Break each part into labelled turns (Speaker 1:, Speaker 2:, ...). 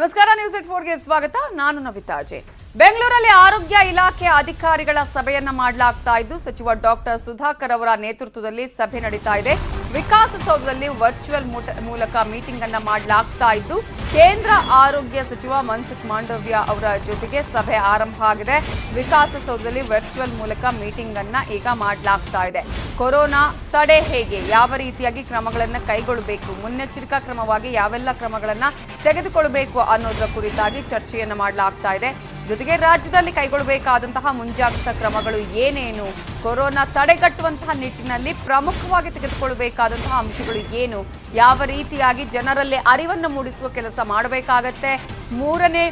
Speaker 1: ನಮಸ್ಕಾರ ನ್ಯೂಸ್ ಎಟ್ ಫೋರ್ಗೆ ಸ್ವಾಗತ. ನಾನು ನವಿತಾ ಅಜಯ್ ಬೆಂಗಳೂರಲ್ಲಿ ಆರೋಗ್ಯ ಇಲಾಖೆ ಅಧಿಕಾರಿಗಳ ಸಭೆಯನ್ನ ಮಾಡಲಾಗ್ತಾ ಇದ್ದು, ಸಚಿವ ಡಾಕ್ಟರ್ ಸುಧಾಕರ್ ಅವರ ನೇತೃತ್ವದಲ್ಲಿ ಸಭೆ ನಡೀತಾ ಇದೆ. ವಿಕಾಸಸೌಧದಲ್ಲಿ ವರ್ಚುವಲ್ ಮೂಲಕ ಮೀಟಿಂಗ್ ಅನ್ನ ಮಾಡಲಾಗ್ತಾ ಇದ್ದು, ಕೇಂದ್ರ ಆರೋಗ್ಯ ಸಚಿವ ಮನ್ಸುಖ್ ಮಾಂಡವ್ಯ ಅವರ ಜೊತೆಗೆ ಸಭೆ ಆರಂಭ ಆಗಿದೆ. ವಿಕಾಸಸೌಧದಲ್ಲಿ ವರ್ಚುವಲ್ ಮೂಲಕ ಮೀಟಿಂಗ್ ಅನ್ನ ಈಗ ಮಾಡಲಾಗ್ತಾ ಇದೆ. ಕೊರೋನಾ ತಡೆ ಹೇಗೆ? ಯಾವ ರೀತಿಯಾಗಿ ಕ್ರಮಗಳನ್ನು ಕೈಗೊಳ್ಳಬೇಕು? ಮುನ್ನೆಚ್ಚರಿಕಾ ಕ್ರಮವಾಗಿ ಯಾವೆಲ್ಲ ಕ್ರಮಗಳನ್ನು ತೆಗೆದುಕೊಳ್ಳಬೇಕು ಅನ್ನೋದರ ಕುರಿತಾಗಿ ಚರ್ಚೆಯನ್ನು ಮಾಡಲಾಗ್ತಾ ಇದೆ. ಜೊತೆಗೆ ರಾಜ್ಯದಲ್ಲಿ ಕೈಗೊಳ್ಳಬೇಕಾದಂತಹ ಮುಂಜಾಗ್ರತಾ ಕ್ರಮಗಳು ಏನೇನು? ಕೊರೋನಾ ತಡೆಗಟ್ಟುವಂತಹ ನಿಟ್ಟಿನಲ್ಲಿ ಪ್ರಮುಖವಾಗಿ ತೆಗೆದುಕೊಳ್ಳಬೇಕಾದಂತಹ ಅಂಶಗಳು ಏನು? ಯಾವ ರೀತಿಯಾಗಿ ಜನರಲ್ಲಿ ಅರಿವನ್ನು ಮೂಡಿಸುವ ಕೆಲಸ ಮಾಡಬೇಕಾಗತ್ತೆ? ಮೂರನೇ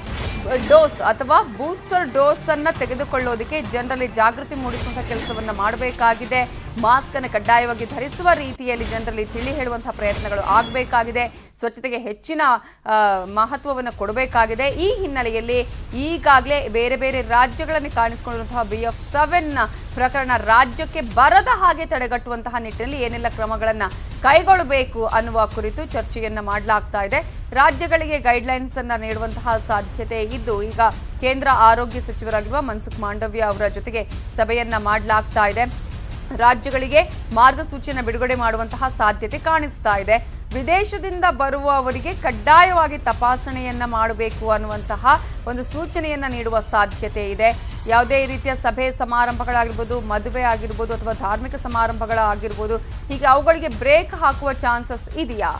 Speaker 1: ಡೋಸ್ ಅಥವಾ ಬೂಸ್ಟರ್ ಡೋಸ್ ಅನ್ನ ತೆಗೆದುಕೊಳ್ಳೋದಕ್ಕೆ ಜನರಲ್ಲಿ ಜಾಗೃತಿ ಮೂಡಿಸುವಂತಹ ಕೆಲಸವನ್ನು ಮಾಡಬೇಕಾಗಿದೆ. ಮಾಸ್ಕ್ ಅನ್ನು ಕಡ್ಡಾಯವಾಗಿ ಧರಿಸುವ ರೀತಿಯಲ್ಲಿ ಜನರಲ್ಲಿ ತಿಳಿ ಹೇಳುವಂತಹ ಪ್ರಯತ್ನಗಳು ಆಗಬೇಕಾಗಿದೆ. ಸ್ವಚ್ಛತೆಗೆ ಹೆಚ್ಚಿನ ಮಹತ್ವವನ್ನು ಕೊಡಬೇಕಾಗಿದೆ. ಈ ಹಿನ್ನೆಲೆಯಲ್ಲಿ ಈಗಾಗಲೇ ಬೇರೆ ಬೇರೆ ರಾಜ್ಯಗಳಲ್ಲಿ ಕಾಣಿಸಿಕೊಂಡಿರುವಂತಹ ಬಿ ಎಫ್ ಸೆವೆನ್ ಪ್ರಕರಣ ರಾಜ್ಯಕ್ಕೆ ಬರದ ಹಾಗೆ ತಡೆಗಟ್ಟುವಂತಹ ನಿಟ್ಟಿನಲ್ಲಿ ಏನೆಲ್ಲ ಕ್ರಮಗಳನ್ನು ಕೈಗೊಳ್ಳಬೇಕು ಅನ್ನುವ ಕುರಿತು ಚರ್ಚೆಯನ್ನು ಮಾಡಲಾಗ್ತಾ ಇದೆ. ರಾಜ್ಯಗಳಿಗೆ ಗೈಡ್ಲೈನ್ಸ್ ಅನ್ನು ನೀಡುವಂತಹ ಸಾಧ್ಯತೆ ಇದ್ದು, ಈಗ ಕೇಂದ್ರ ಆರೋಗ್ಯ ಸಚಿವರಾಗಿರುವ ಮನ್ಸುಖ್ ಮಾಂಡವ್ಯ ಅವರ ಜೊತೆಗೆ ಸಭೆಯನ್ನ ಮಾಡಲಾಗ್ತಾ ಇದೆ. ರಾಜ್ಯಗಳಿಗೆ ಮಾರ್ಗಸೂಚಿಯನ್ನು ಬಿಡುಗಡೆ ಮಾಡುವಂತಹ ಸಾಧ್ಯತೆ ಕಾಣಿಸ್ತಾ ಇದೆ. ವಿದೇಶದಿಂದ ಬರುವವರಿಗೆ ಕಡ್ಡಾಯವಾಗಿ ತಪಾಸಣೆಯನ್ನ ಮಾಡಬೇಕು ಅನ್ನುವಂತಹ ಒಂದು ಸೂಚನೆಯನ್ನ ನೀಡುವ ಸಾಧ್ಯತೆ ಇದೆ. ಯಾವುದೇ ರೀತಿಯ ಸಭೆ ಸಮಾರಂಭಗಳಾಗಿರ್ಬೋದು, ಮದುವೆ ಆಗಿರ್ಬೋದು ಅಥವಾ ಧಾರ್ಮಿಕ ಸಮಾರಂಭಗಳಾಗಿರ್ಬೋದು ಹೀಗೆ ಅವುಗಳಿಗೆ ಬ್ರೇಕ್ ಹಾಕುವ ಚಾನ್ಸಸ್ ಇದೆಯಾ?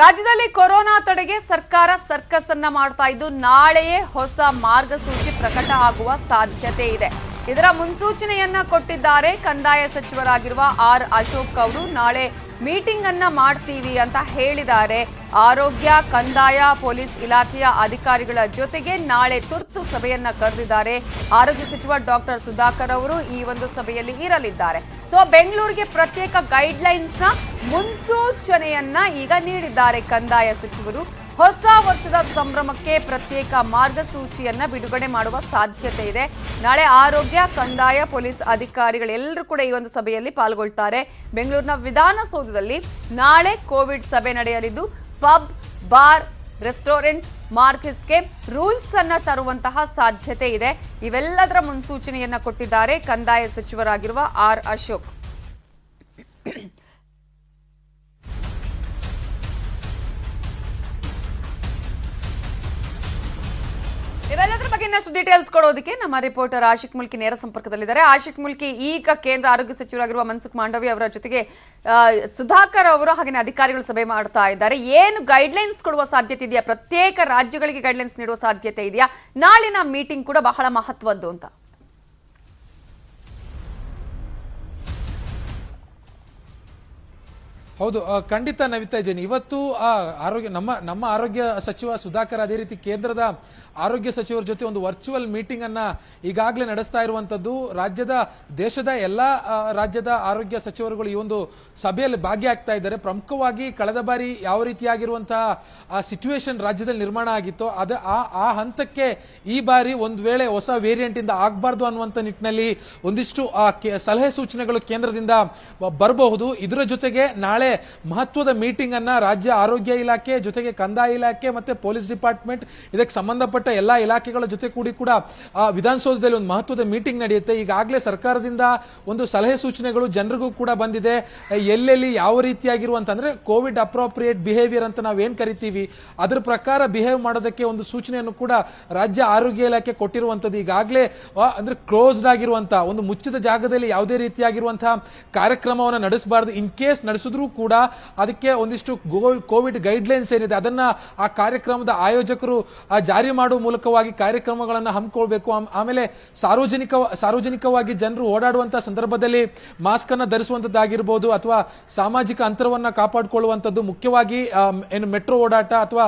Speaker 1: ರಾಜ್ಯದಲ್ಲಿ ಕೊರೋನಾ ತಡೆಗೆ ಸರ್ಕಾರ ಸರ್ಕಸ್ ಅನ್ನ ಮಾಡ್ತಾ ಇದ್ದು, ನಾಳೆಯೇ ಹೊಸ ಮಾರ್ಗಸೂಚಿ ಪ್ರಕಟ ಆಗುವ ಸಾಧ್ಯತೆ ಇದೆ. ಇದರ ಮುನ್ಸೂಚನೆಯನ್ನ ಕೊಟ್ಟಿದ್ದಾರೆ. ಕಂದಾಯ ಸಚಿವರಾಗಿರುವ ಆರ್ ಅಶೋಕ್ ಅವರು ನಾಳೆ ಮೀಟಿಂಗ್ ಅನ್ನ ಮಾಡ್ತೀವಿ ಅಂತ ಹೇಳಿದ್ದಾರೆ. ಆರೋಗ್ಯ, ಕಂದಾಯ, ಪೊಲೀಸ್ ಇಲಾಖೆಯ ಅಧಿಕಾರಿಗಳ ಜೊತೆಗೆ ನಾಳೆ ತುರ್ತು ಸಭೆಯನ್ನ ಕರೆದಿದ್ದಾರೆ. ಆರೋಗ್ಯ ಸಚಿವ ಡಾಕ್ಟರ್ ಸುಧಾಕರ್ ಅವರು ಈ ಒಂದು ಸಭೆಯಲ್ಲಿ ಇರಲಿದ್ದಾರೆ. ಸೊ ಬೆಂಗಳೂರಿಗೆ ಪ್ರತ್ಯೇಕ ಗೈಡ್ಲೈನ್ಸ್ನ ಮುನ್ಸೂಚನೆಯನ್ನ ಈಗ ನೀಡಿದ್ದಾರೆ ಕಂದಾಯ ಸಚಿವರು. ಹೊಸ ವರ್ಷದ ಸಂಭ್ರಮಕ್ಕೆ ಪ್ರತ್ಯೇಕ ಮಾರ್ಗಸೂಚಿಯನ್ನ ಬಿಡುಗಡೆ ಮಾಡುವ ಸಾಧ್ಯತೆ ಇದೆ. ನಾಳೆ ಆರೋಗ್ಯ, ಕಂದಾಯ, ಪೊಲೀಸ್ ಅಧಿಕಾರಿಗಳೆಲ್ಲರೂ ಕೂಡ ಈ ಒಂದು ಸಭೆಯಲ್ಲಿ ಪಾಲ್ಗೊಳ್ತಾರೆ. ಬೆಂಗಳೂರಿನ ವಿಧಾನಸೌಧದಲ್ಲಿ ನಾಳೆ ಕೋವಿಡ್ ಸಭೆ ನಡೆಯಲಿದ್ದು, ಪಬ್, ಬಾರ್, ರೆಸ್ಟೋರೆಂಟ್ಸ್, ಮಾರ್ಕೆಟ್ಗೆ ರೂಲ್ಸ್ ಅನ್ನ ತರುವಂತಹ ಸಾಧ್ಯತೆ ಇದೆ. ಇವೆಲ್ಲದರ ಮುನ್ಸೂಚನೆಯನ್ನ ಕೊಟ್ಟಿದ್ದಾರೆ ಕಂದಾಯ ಸಚಿವರಾಗಿರುವ ಆರ್ ಅಶೋಕ್. ಇವೆಲ್ಲದರ ಬಗ್ಗೆ ಇನ್ನಷ್ಟು ಡೀಟೇಲ್ಸ್ ಕೊಡೋದಕ್ಕೆ ನಮ್ಮ ರಿಪೋರ್ಟರ್ ಆಶಿಕ್ ಮುಲ್ಕಿ ನೇರ ಸಂಪರ್ಕದಲ್ಲಿದ್ದಾರೆ. ಆಶಿಕ್ ಮುಲ್ಕಿ, ಈಗ ಕೇಂದ್ರ ಆರೋಗ್ಯ ಸಚಿವರಾಗಿರುವ ಮನ್ಸುಖ್ ಮಾಂಡವಿ ಅವರ ಜೊತೆಗೆ ಸುಧಾಕರ್ ಅವರು ಹಾಗೆ ಅಧಿಕಾರಿಗಳು ಸಭೆ ಮಾಡ್ತಾ ಇದ್ದಾರೆ. ಏನು ಗೈಡ್ಲೈನ್ಸ್ ಕೊಡುವ ಸಾಧ್ಯತೆ ಇದೆಯಾ? ಪ್ರತ್ಯೇಕ ರಾಜ್ಯಗಳಿಗೆ ಗೈಡ್ಲೈನ್ಸ್ ನೀಡುವ ಸಾಧ್ಯತೆ ಇದೆಯಾ? ನಾಳಿನ ಮೀಟಿಂಗ್ ಕೂಡ ಬಹಳ ಮಹತ್ವದ್ದು ಅಂತ.
Speaker 2: ಹೌದು ಖಂಡಿತ ನವಿತಾ ಜೈನ್. ಇವತ್ತು ಆ ಆರೋಗ್ಯ, ನಮ್ಮ ನಮ್ಮ ಆರೋಗ್ಯ ಸಚಿವ ಸುಧಾಕರ್ ಅದೇ ರೀತಿ ಕೇಂದ್ರದ ಆರೋಗ್ಯ ಸಚಿವರ ಜೊತೆ ಒಂದು ವರ್ಚುವಲ್ ಮೀಟಿಂಗ್ ಅನ್ನ ಈಗಾಗಲೇ ನಡೆಸ್ತಾ ಇರುವಂತದ್ದು. ರಾಜ್ಯದ, ದೇಶದ ಎಲ್ಲಾ ರಾಜ್ಯದ ಆರೋಗ್ಯ ಸಚಿವರುಗಳು ಈ ಒಂದು ಸಭೆಯಲ್ಲಿ ಭಾಗಿಯಾಗ್ತಾ ಇದ್ದಾರೆ. ಪ್ರಮುಖವಾಗಿ ಕಳೆದ ಬಾರಿ ಯಾವ ರೀತಿಯಾಗಿರುವಂತಹ, ಆ ಸಿಚುವೇಶನ್ ರಾಜ್ಯದಲ್ಲಿ ನಿರ್ಮಾಣ ಆಗಿತ್ತೋ, ಅದ, ಆ ಆ ಹಂತಕ್ಕೆ ಈ ಬಾರಿ ಒಂದು ವೇಳೆ ಹೊಸ ವೇರಿಯಂಟ್ ಇಂದ ಆಗಬಾರ್ದು ಅನ್ನುವಂತ ನಿಟ್ಟಿನಲ್ಲಿ ಒಂದಿಷ್ಟು ಸಲಹೆ ಸೂಚನೆಗಳು ಕೇಂದ್ರದಿಂದ ಬರಬಹುದು. ಇದರ ಜೊತೆಗೆ ನಾಳೆ ಮಹತ್ವದ ಮೀಟಿಂಗ್ ಅನ್ನ ರಾಜ್ಯ ಆರೋಗ್ಯ ಇಲಾಖೆ, ಜೊತೆಗೆ ಕಂದಾಯ ಇಲಾಖೆ ಮತ್ತೆ ಪೊಲೀಸ್ ಡಿಪಾರ್ಟ್ಮೆಂಟ್, ಇದಕ್ಕೆ ಸಂಬಂಧಪಟ್ಟ ಎಲ್ಲಾ ಇಲಾಖೆಗಳ ಜೊತೆ ಕೂಡಿ ಕೂಡ ವಿಧಾನಸೌಧದಲ್ಲಿ ಒಂದು ಮಹತ್ವದ ಮೀಟಿಂಗ್ ನಡೆಯುತ್ತೆ. ಈಗಾಗಲೇ ಸರ್ಕಾರದಿಂದ ಒಂದು ಸಲಹೆ ಸೂಚನೆಗಳು ಜನರಿಗೂ ಕೂಡ ಬಂದಿದೆ. ಎಲ್ಲೆಲ್ಲಿ ಯಾವ ರೀತಿಯಾಗಿರುವಂತ ಅಂದ್ರೆ ಕೋವಿಡ್ ಅಪ್ರೋಪ್ರಿಯೇಟ್ ಬಿಹೇವಿಯರ್ ಅಂತ ನಾವೇನ್ ಕರಿತೀವಿ, ಅದ್ರ ಪ್ರಕಾರ ಬಿಹೇವ್ ಮಾಡೋದಕ್ಕೆ ಒಂದು ಸೂಚನೆಯನ್ನು ಕೂಡ ರಾಜ್ಯ ಆರೋಗ್ಯ ಇಲಾಖೆ ಕೊಟ್ಟಿರುವಂತದ್ದು ಈಗಾಗಲೇ ಅಂದ್ರೆ ಕ್ಲೋಸ್ಡ್ ಆಗಿರುವಂತಹ, ಒಂದು ಮುಚ್ಚಿದ ಜಾಗದಲ್ಲಿ ಯಾವುದೇ ರೀತಿಯಾಗಿರುವಂತಹ ಕಾರ್ಯಕ್ರಮವನ್ನು ನಡೆಸಬಾರದು. ಇನ್ ಕೇಸ್ ನಡೆಸಿದ್ರೂ ಕೂಡ ಅದಕ್ಕೆ ಒಂದಿಷ್ಟು ಕೋವಿಡ್ ಗೈಡ್ಲೈನ್ಸ್ ಏನಿದೆ, ಅದನ್ನ ಆ ಕಾರ್ಯಕ್ರಮದ ಆಯೋಜಕರು ಜಾರಿ ಮಾಡುವ ಮೂಲಕವಾಗಿ ಕಾರ್ಯಕ್ರಮಗಳನ್ನು ಹಮ್ಮಿಕೊಳ್ಬೇಕು. ಆಮೇಲೆ ಸಾರ್ವಜನಿಕ, ಸಾರ್ವಜನಿಕವಾಗಿ ಜನರು ಓಡಾಡುವಂತಹ ಸಂದರ್ಭದಲ್ಲಿ ಮಾಸ್ಕ್ ಅನ್ನು ಧರಿಸುವಂತದ್ದಾಗಿರ್ಬೋದು ಅಥವಾ ಸಾಮಾಜಿಕ ಅಂತರವನ್ನ ಕಾಪಾಡಿಕೊಳ್ಳುವಂತದ್ದು, ಮುಖ್ಯವಾಗಿ ಏನು ಮೆಟ್ರೋ ಓಡಾಟ ಅಥವಾ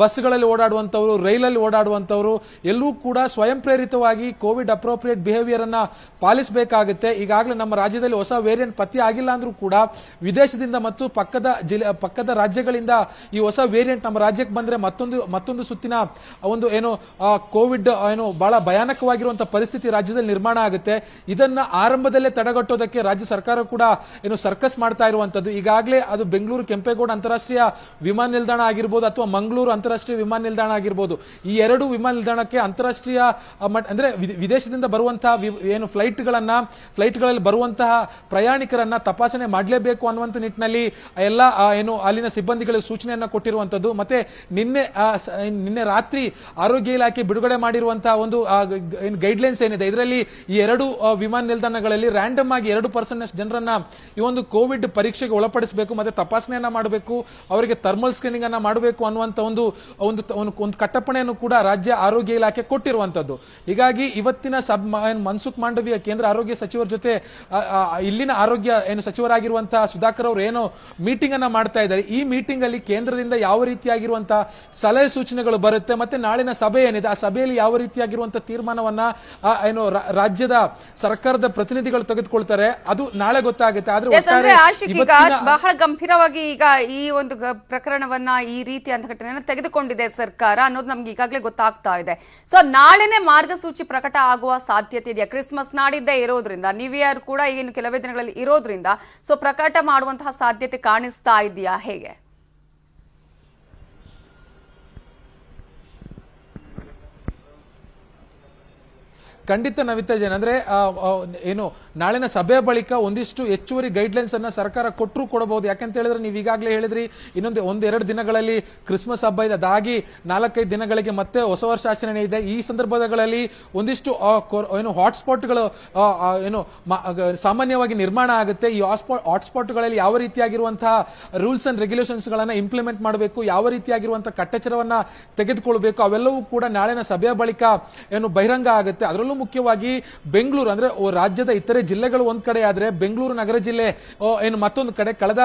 Speaker 2: ಬಸ್ಗಳಲ್ಲಿ ಓಡಾಡುವಂತವರು, ರೈಲಲ್ಲಿ ಓಡಾಡುವಂತವರು, ಎಲ್ಲೂ ಕೂಡ ಸ್ವಯಂ ಪ್ರೇರಿತವಾಗಿ ಕೋವಿಡ್ ಅಪ್ರೋಪ್ರಿಯೇಟ್ ಬಿಹೇವಿಯರ್ ಅನ್ನ ಪಾಲಿಸಬೇಕಾಗುತ್ತೆ. ಈಗಾಗಲೇ ನಮ್ಮ ರಾಜ್ಯದಲ್ಲಿ ಹೊಸ ವೇರಿಯಂಟ್ ಪತ್ತೆ ಆಗಿಲ್ಲ ಅಂದ್ರೂ ಕೂಡ ವಿದೇಶದಿಂದ ಮತ್ತು ಪಕ್ಕದ ಜಿಲ್ಲೆ, ಪಕ್ಕದ ರಾಜ್ಯಗಳಿಂದ ಈ ಹೊಸ ವೇರಿಯಂಟ್ ನಮ್ಮ ರಾಜ್ಯಕ್ಕೆ ಬಂದ್ರೆ ಮತ್ತೊಂದು ಮತ್ತೊಂದು ಸುತ್ತಿನ ಒಂದು ಏನು ಕೋವಿಡ್ ಏನು ಬಹಳ ಭಯಾನಕವಾಗಿರುವಂತಹ ಪರಿಸ್ಥಿತಿ ರಾಜ್ಯದಲ್ಲಿ ನಿರ್ಮಾಣ ಆಗುತ್ತೆ. ಇದನ್ನ ಆರಂಭದಲ್ಲೇ ತಡೆಗಟ್ಟೋದಕ್ಕೆ ರಾಜ್ಯ ಸರ್ಕಾರ ಕೂಡ ಏನು ಸರ್ಕಸ್ ಮಾಡ್ತಾ ಇರುವಂತದ್ದು. ಈಗಾಗಲೇ ಅದು ಬೆಂಗಳೂರು, ಕೆಂಪೇಗೌಡ ಅಂತಾರಾಷ್ಟ್ರೀಯ ವಿಮಾನ ನಿಲ್ದಾಣ ಆಗಿರ್ಬೋದು ಅಥವಾ ಮಂಗಳೂರು ಅಂತಾರಾಷ್ಟ್ರೀಯ ವಿಮಾನ ನಿಲ್ದಾಣ ಆಗಿರ್ಬೋದು. ಈ ಎರಡು ವಿಮಾನ ನಿಲ್ದಾಣಕ್ಕೆ ಅಂತಾರಾಷ್ಟ್ರೀಯ ಅಂದ್ರೆ ವಿದ್- ವಿದೇಶದಿಂದ ಬರುವಂತಹ ಏನು ಫ್ಲೈಟ್ಗಳನ್ನ ಫ್ಲೈಟ್ಗಳಲ್ಲಿ ಬರುವಂತಹ ಪ್ರಯಾಣಿಕರನ್ನ ತಪಾಸಣೆ ಮಾಡಲೇಬೇಕು ಅನ್ನುವಂಥ ನಿಟ್ಟಿನಲ್ಲಿ ಎಲ್ಲ ಆ, ಏನು ಅಲ್ಲಿನ ಸಿಬ್ಬಂದಿಗಳಿಗೆ ಸೂಚನೆಯನ್ನು ಕೊಟ್ಟಿರುವಂತದ್ದು. ಮತ್ತೆ ನಿನ್ನೆ ನಿನ್ನೆ ರಾತ್ರಿ ಆರೋಗ್ಯ ಇಲಾಖೆ ಬಿಡುಗಡೆ ಮಾಡಿರುವಂತಹ ಒಂದು ಗೈಡ್ಲೈನ್ಸ್ ಏನಿದೆ ಇದರಲ್ಲಿ ಈ ಎರಡು ವಿಮಾನ ನಿಲ್ದಾಣಗಳಲ್ಲಿ ರ್ಯಾಂಡಮ್ ಆಗಿ ಎರಡು ಪರ್ಸೆಂಟ್ ಜನರನ್ನ ಈ ಒಂದು ಕೋವಿಡ್ ಪರೀಕ್ಷೆಗೆ ಒಳಪಡಿಸಬೇಕು ಮತ್ತೆ ತಪಾಸಣೆಯನ್ನ ಮಾಡಬೇಕು ಅವರಿಗೆ ಥರ್ಮಲ್ ಸ್ಕ್ರೀನಿಂಗ್ ಅನ್ನ ಮಾಡಬೇಕು ಅನ್ನುವಂತ ಒಂದು ಒಂದು ಒಂದು ಕಟ್ಟಪ್ಪಣೆಯನ್ನು ಕೂಡ ರಾಜ್ಯ ಆರೋಗ್ಯ ಇಲಾಖೆ ಕೊಟ್ಟಿರುವಂತದ್ದು. ಹೀಗಾಗಿ ಇವತ್ತಿನ ಸಬ್ ಏನ್ ಮನ್ಸುಖ್ ಮಾಂಡವಿಯ ಕೇಂದ್ರ ಆರೋಗ್ಯ ಸಚಿವರ ಜೊತೆ ಇಲ್ಲಿನ ಆರೋಗ್ಯ ಏನು ಸಚಿವರಾಗಿರುವಂತಹ ಸುಧಾಕರ್ ಅವರು ಏನು ಮೀಟಿಂಗ್ ಅನ್ನ ಮಾಡ್ತಾ ಇದ್ದಾರೆ. ಈ ಮೀಟಿಂಗ್ ಅಲ್ಲಿ ಕೇಂದ್ರದಿಂದ ಯಾವ ರೀತಿಯಾಗಿರುವಂತಹ ಸಲಹೆ ಸೂಚನೆಗಳು ಬರುತ್ತೆ ಮತ್ತೆ ನಾಳಿನ ಸಭೆ ಏನಿದೆ? ಆ ಸಭೆಯಲ್ಲಿ ಯಾವ ರೀತಿಯಾಗಿರುವಂತಹ ತೀರ್ಮಾನವನ್ನ ಏನು ರಾಜ್ಯದ ಸರ್ಕಾರದ ಪ್ರತಿನಿಧಿಗಳು ತೆಗೆದುಕೊಳ್ತಾರೆ? ಅದು ನಾಳೆ ಗೊತ್ತಾಗುತ್ತೆ. ಆದ್ರೆ
Speaker 1: ಈಗ ಬಹಳ ಗಂಭೀರವಾಗಿ ಈಗ ಈ ಒಂದು ಪ್ರಕರಣವನ್ನ ಈ ರೀತಿ ಅಂತ ಘಟನೆಯನ್ನ ತೆಗೆದುಕೊಂಡಿದೆ ಸರ್ಕಾರ ಅನ್ನೋದು ನಮ್ಗೆ ಈಗಾಗಲೇ ಗೊತ್ತಾಗ್ತಾ ಇದೆ. ಸೊ ನಾಳೆನೆ ಮಾರ್ಗಸೂಚಿ ಪ್ರಕಟ ಆಗುವ ಸಾಧ್ಯತೆ ಇದೆಯಾ? ಕ್ರಿಸ್ಮಸ್ ನಾಡಿದ್ದೇ ಇರೋದ್ರಿಂದ ನ್ಯೂ ಇಯರ್ ಕೂಡ ಈಗಿನ ಕೆಲವೇ ದಿನಗಳಲ್ಲಿ ಇರೋದ್ರಿಂದ ಸೊ ಪ್ರಕಟ ಮಾಡುವಂತಹ ಸಾಧ್ಯತೆ ಕಾಣಿಸ್ತಾ ಇದೆಯಾ ಹೇಗೆ
Speaker 2: ಖಂಡಿತ ನವಿತಾ ಜೈನ್ ಅಂದ್ರೆ ಏನು, ನಾಳಿನ ಸಭೆ ಬಳಿಕ ಒಂದಿಷ್ಟು ಹೆಚ್ಚುವರಿ ಗೈಡ್ಲೈನ್ಸ್ ಅನ್ನ ಸರ್ಕಾರ ಕೊಟ್ಟರು ಕೊಡಬಹುದು ಯಾಕಂತ ಹೇಳಿದ್ರೆ ನೀವು ಈಗಾಗಲೇ ಹೇಳಿದ್ರಿ, ಇನ್ನೊಂದು ಒಂದೆರಡು ದಿನಗಳಲ್ಲಿ ಕ್ರಿಸ್ಮಸ್ ಹಬ್ಬ ಇದೆ. ಅದಾಗಿ ನಾಲ್ಕೈದು ದಿನಗಳಿಗೆ ಮತ್ತೆ ಹೊಸ ವರ್ಷ ಆಚರಣೆ ಇದೆ. ಈ ಸಂದರ್ಭಗಳಲ್ಲಿ ಒಂದಿಷ್ಟು ಏನು ಹಾಟ್ಸ್ಪಾಟ್ಗಳು ಏನು ಸಾಮಾನ್ಯವಾಗಿ ನಿರ್ಮಾಣ ಆಗುತ್ತೆ. ಈ ಹಾಟ್ಸ್ಪಾಟ್ಗಳಲ್ಲಿ ಯಾವ ರೀತಿಯಾಗಿರುವಂತಹ ರೂಲ್ಸ್ ಅಂಡ್ ರೆಗ್ಯುಲೇಷನ್ಸ್ ಗಳನ್ನ ಇಂಪ್ಲಿಮೆಂಟ್ ಮಾಡಬೇಕು, ಯಾವ ರೀತಿಯಾಗಿರುವಂತಹ ಕಟ್ಟೆಚ್ಚರವನ್ನ ತೆಗೆದುಕೊಳ್ಬೇಕು, ಅವೆಲ್ಲವೂ ಕೂಡ ನಾಳಿನ ಸಭೆಯ ಬಳಿಕ, ಏನು, ಬಹಿರಂಗ ಆಗುತ್ತೆ. ಅದರಲ್ಲೂ ಮುಖ್ಯವಾಗಿ ಬೆಂಗಳೂರು, ಅಂದ್ರೆ ರಾಜ್ಯದ ಇತರೆ ಜಿಲ್ಲೆಗಳು ಒಂದ್ ಕಡೆ ಆದ್ರೆ ಬೆಂಗಳೂರು ನಗರ ಜಿಲ್ಲೆ ಏನು ಮತ್ತೊಂದು ಕಡೆ ಕಳೆದ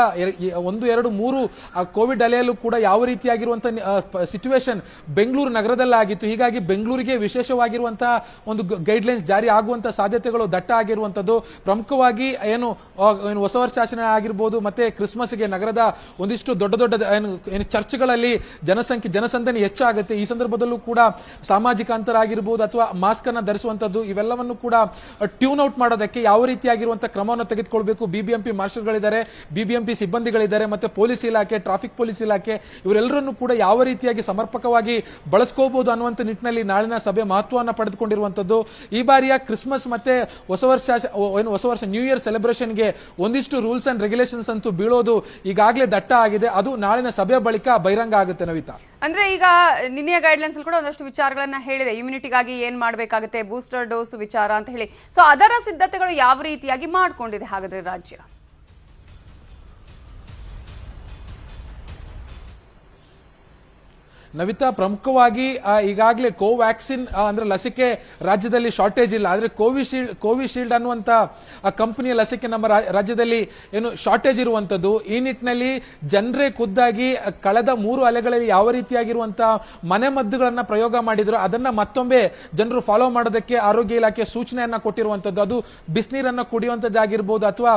Speaker 2: ಒಂದು, ಎರಡು, ಮೂರು ಕೋವಿಡ್ ಅಲೆಯಲ್ಲೂ ಕೂಡ ಯಾವ ರೀತಿಯಾಗಿರುವಂತಹ ಸಿಚುವೇಶನ್ ಬೆಂಗಳೂರು ನಗರದಲ್ಲಾಗಿತ್ತು. ಹೀಗಾಗಿ ಬೆಂಗಳೂರಿಗೆ ವಿಶೇಷವಾಗಿರುವಂತಹ ಒಂದು ಗೈಡ್ಲೈನ್ಸ್ ಜಾರಿ ಆಗುವಂತಹ ಸಾಧ್ಯತೆಗಳು ದಟ್ಟ ಆಗಿರುವಂತದ್ದು ಪ್ರಮುಖವಾಗಿ ಏನು ಹೊಸ ವರ್ಷಾಚರಣೆ ಆಗಿರ್ಬೋದು, ಮತ್ತೆ ಕ್ರಿಸ್ಮಸ್ಗೆ ನಗರದ ಒಂದಿಷ್ಟು ದೊಡ್ಡ ದೊಡ್ಡ ಏನು ಚರ್ಚ್ಗಳಲ್ಲಿ ಜನಸಂಖ್ಯೆ, ಜನಸಂದಣಿ ಹೆಚ್ಚಾಗುತ್ತೆ. ಈ ಸಂದರ್ಭದಲ್ಲೂ ಕೂಡ ಸಾಮಾಜಿಕ ಅಂತರ ಆಗಿರ್ಬೋದು, ಅಥವಾ ಮಾಸ್ಕ್ ಅನ್ನ ಧರಿಸುವಂತದ್ದು ಇವೆಲ್ಲವನ್ನು ಕೂಡ ಟ್ಯೂನ್ ಔಟ್ ಮಾಡೋದಕ್ಕೆ ಯಾವ ರೀತಿಯಾಗಿರುವಂತಹ ಕ್ರಮವನ್ನು ತೆಗೆದುಕೊಳ್ಬೇಕು? ಬಿಬಿಎಂಪಿ ಮಾರ್ಷಲ್ಗಳಿದ್ದಾರೆ ಬಿಬಿಎಂಪಿ ಸಿಬ್ಬಂದಿಗಳಿದ್ದಾರೆ, ಮತ್ತೆ ಪೊಲೀಸ್ ಇಲಾಖೆ ಟ್ರಾಫಿಕ್ ಪೊಲೀಸ್ ಇಲಾಖೆ, ಇವರೆಲ್ಲರನ್ನು ಕೂಡ ಯಾವ ರೀತಿಯಾಗಿ ಸಮರ್ಪಕವಾಗಿ ಬಳಸ್ಕೋಬಹುದು ಅನ್ನುವಂಥ ನಿಟ್ಟಿನಲ್ಲಿ ನಾಳಿನ ಸಭೆ ಮಹತ್ವವನ್ನು ಪಡೆದುಕೊಂಡಿರುವಂತದ್ದು. ಈ ಬಾರಿಯ ಕ್ರಿಸ್ಮಸ್ ಮತ್ತೆ ಹೊಸ ವರ್ಷ ಏನು ಹೊಸ ವರ್ಷ ನ್ಯೂ ಇಯರ್ ಸೆಲೆಬ್ರೇಷನ್ಗೆ ಒಂದಿಷ್ಟು ರೂಲ್ಸ್ ಅಂಡ್ ರೆಗ್ಯುಲೇಷನ್ಸ್ ಅಂತೂ ಬೀಳೋದು ಈಗಾಗಲೇ ದಟ್ಟ ಆಗಿದೆ. ಅದು ನಾಳಿನ ಸಭೆ ಬಳಿಕ ಬಹಿರಂಗ ಆಗುತ್ತೆ ನವಿತಾ.
Speaker 1: ಅಂದ್ರೆ ಈಗ ನಿನ್ನೆಯ ಗೈಡ್ಲೈನ್ಸ್ ಕೂಡ ಒಂದಷ್ಟು ವಿಚಾರಗಳನ್ನ ಹೇಳಿದೆ. ಇಮ್ಯುನಿಟಿಗಾಗಿ ಏನ್ ಮಾಡಬೇಕಾಗುತ್ತೆ? ಬೂಸ್ಟರ್ ಡೋಸ್ ವಿಚಾರ ಅಂತ ಹೇಳಿ. ಸೊ ಅದರ ಸಿದ್ಧತೆಗಳು ಯಾವ ರೀತಿಯಾಗಿ ಮಾಡಿಕೊಂಡಿದೆ ಹಾಗಾದ್ರೆ ರಾಜ್ಯ?
Speaker 2: ನವಿತಾ, ಪ್ರಮುಖವಾಗಿ ಈಗಾಗಲೇ ಕೋವ್ಯಾಕ್ಸಿನ್ ಅಂದ್ರೆ ಲಸಿಕೆ ರಾಜ್ಯದಲ್ಲಿ ಶಾರ್ಟೇಜ್ ಇಲ್ಲ. ಆದರೆ ಕೋವಿಶೀಲ್ಡ್ ಕೋವಿಶೀಲ್ಡ್ ಅನ್ನುವಂತ ಕಂಪನಿಯ ಲಸಿಕೆ ನಮ್ಮ ರಾಜ್ಯದಲ್ಲಿ ಏನು ಶಾರ್ಟೇಜ್ ಇರುವಂತದ್ದು ಈ ನಿಟ್ಟಿನಲ್ಲಿ ಜನರೇ ಖುದ್ದಾಗಿ, ಕಳೆದ ಮೂರು ಅಲೆಗಳಲ್ಲಿ ಯಾವ ರೀತಿಯಾಗಿರುವಂಥ ಮನೆ ಮದ್ದುಗಳನ್ನ ಪ್ರಯೋಗ ಮಾಡಿದ್ರು. ಅದನ್ನ ಮತ್ತೊಮ್ಮೆ ಜನರು ಫಾಲೋ ಮಾಡೋದಕ್ಕೆ ಆರೋಗ್ಯ ಇಲಾಖೆ ಸೂಚನೆಯನ್ನ ಕೊಟ್ಟಿರುವಂತದ್ದು ಅದು ಬಿಸಿನೀರನ್ನ ಕುಡಿಯುವಂತದ್ದಾಗಿರ್ಬೋದು ಅಥವಾ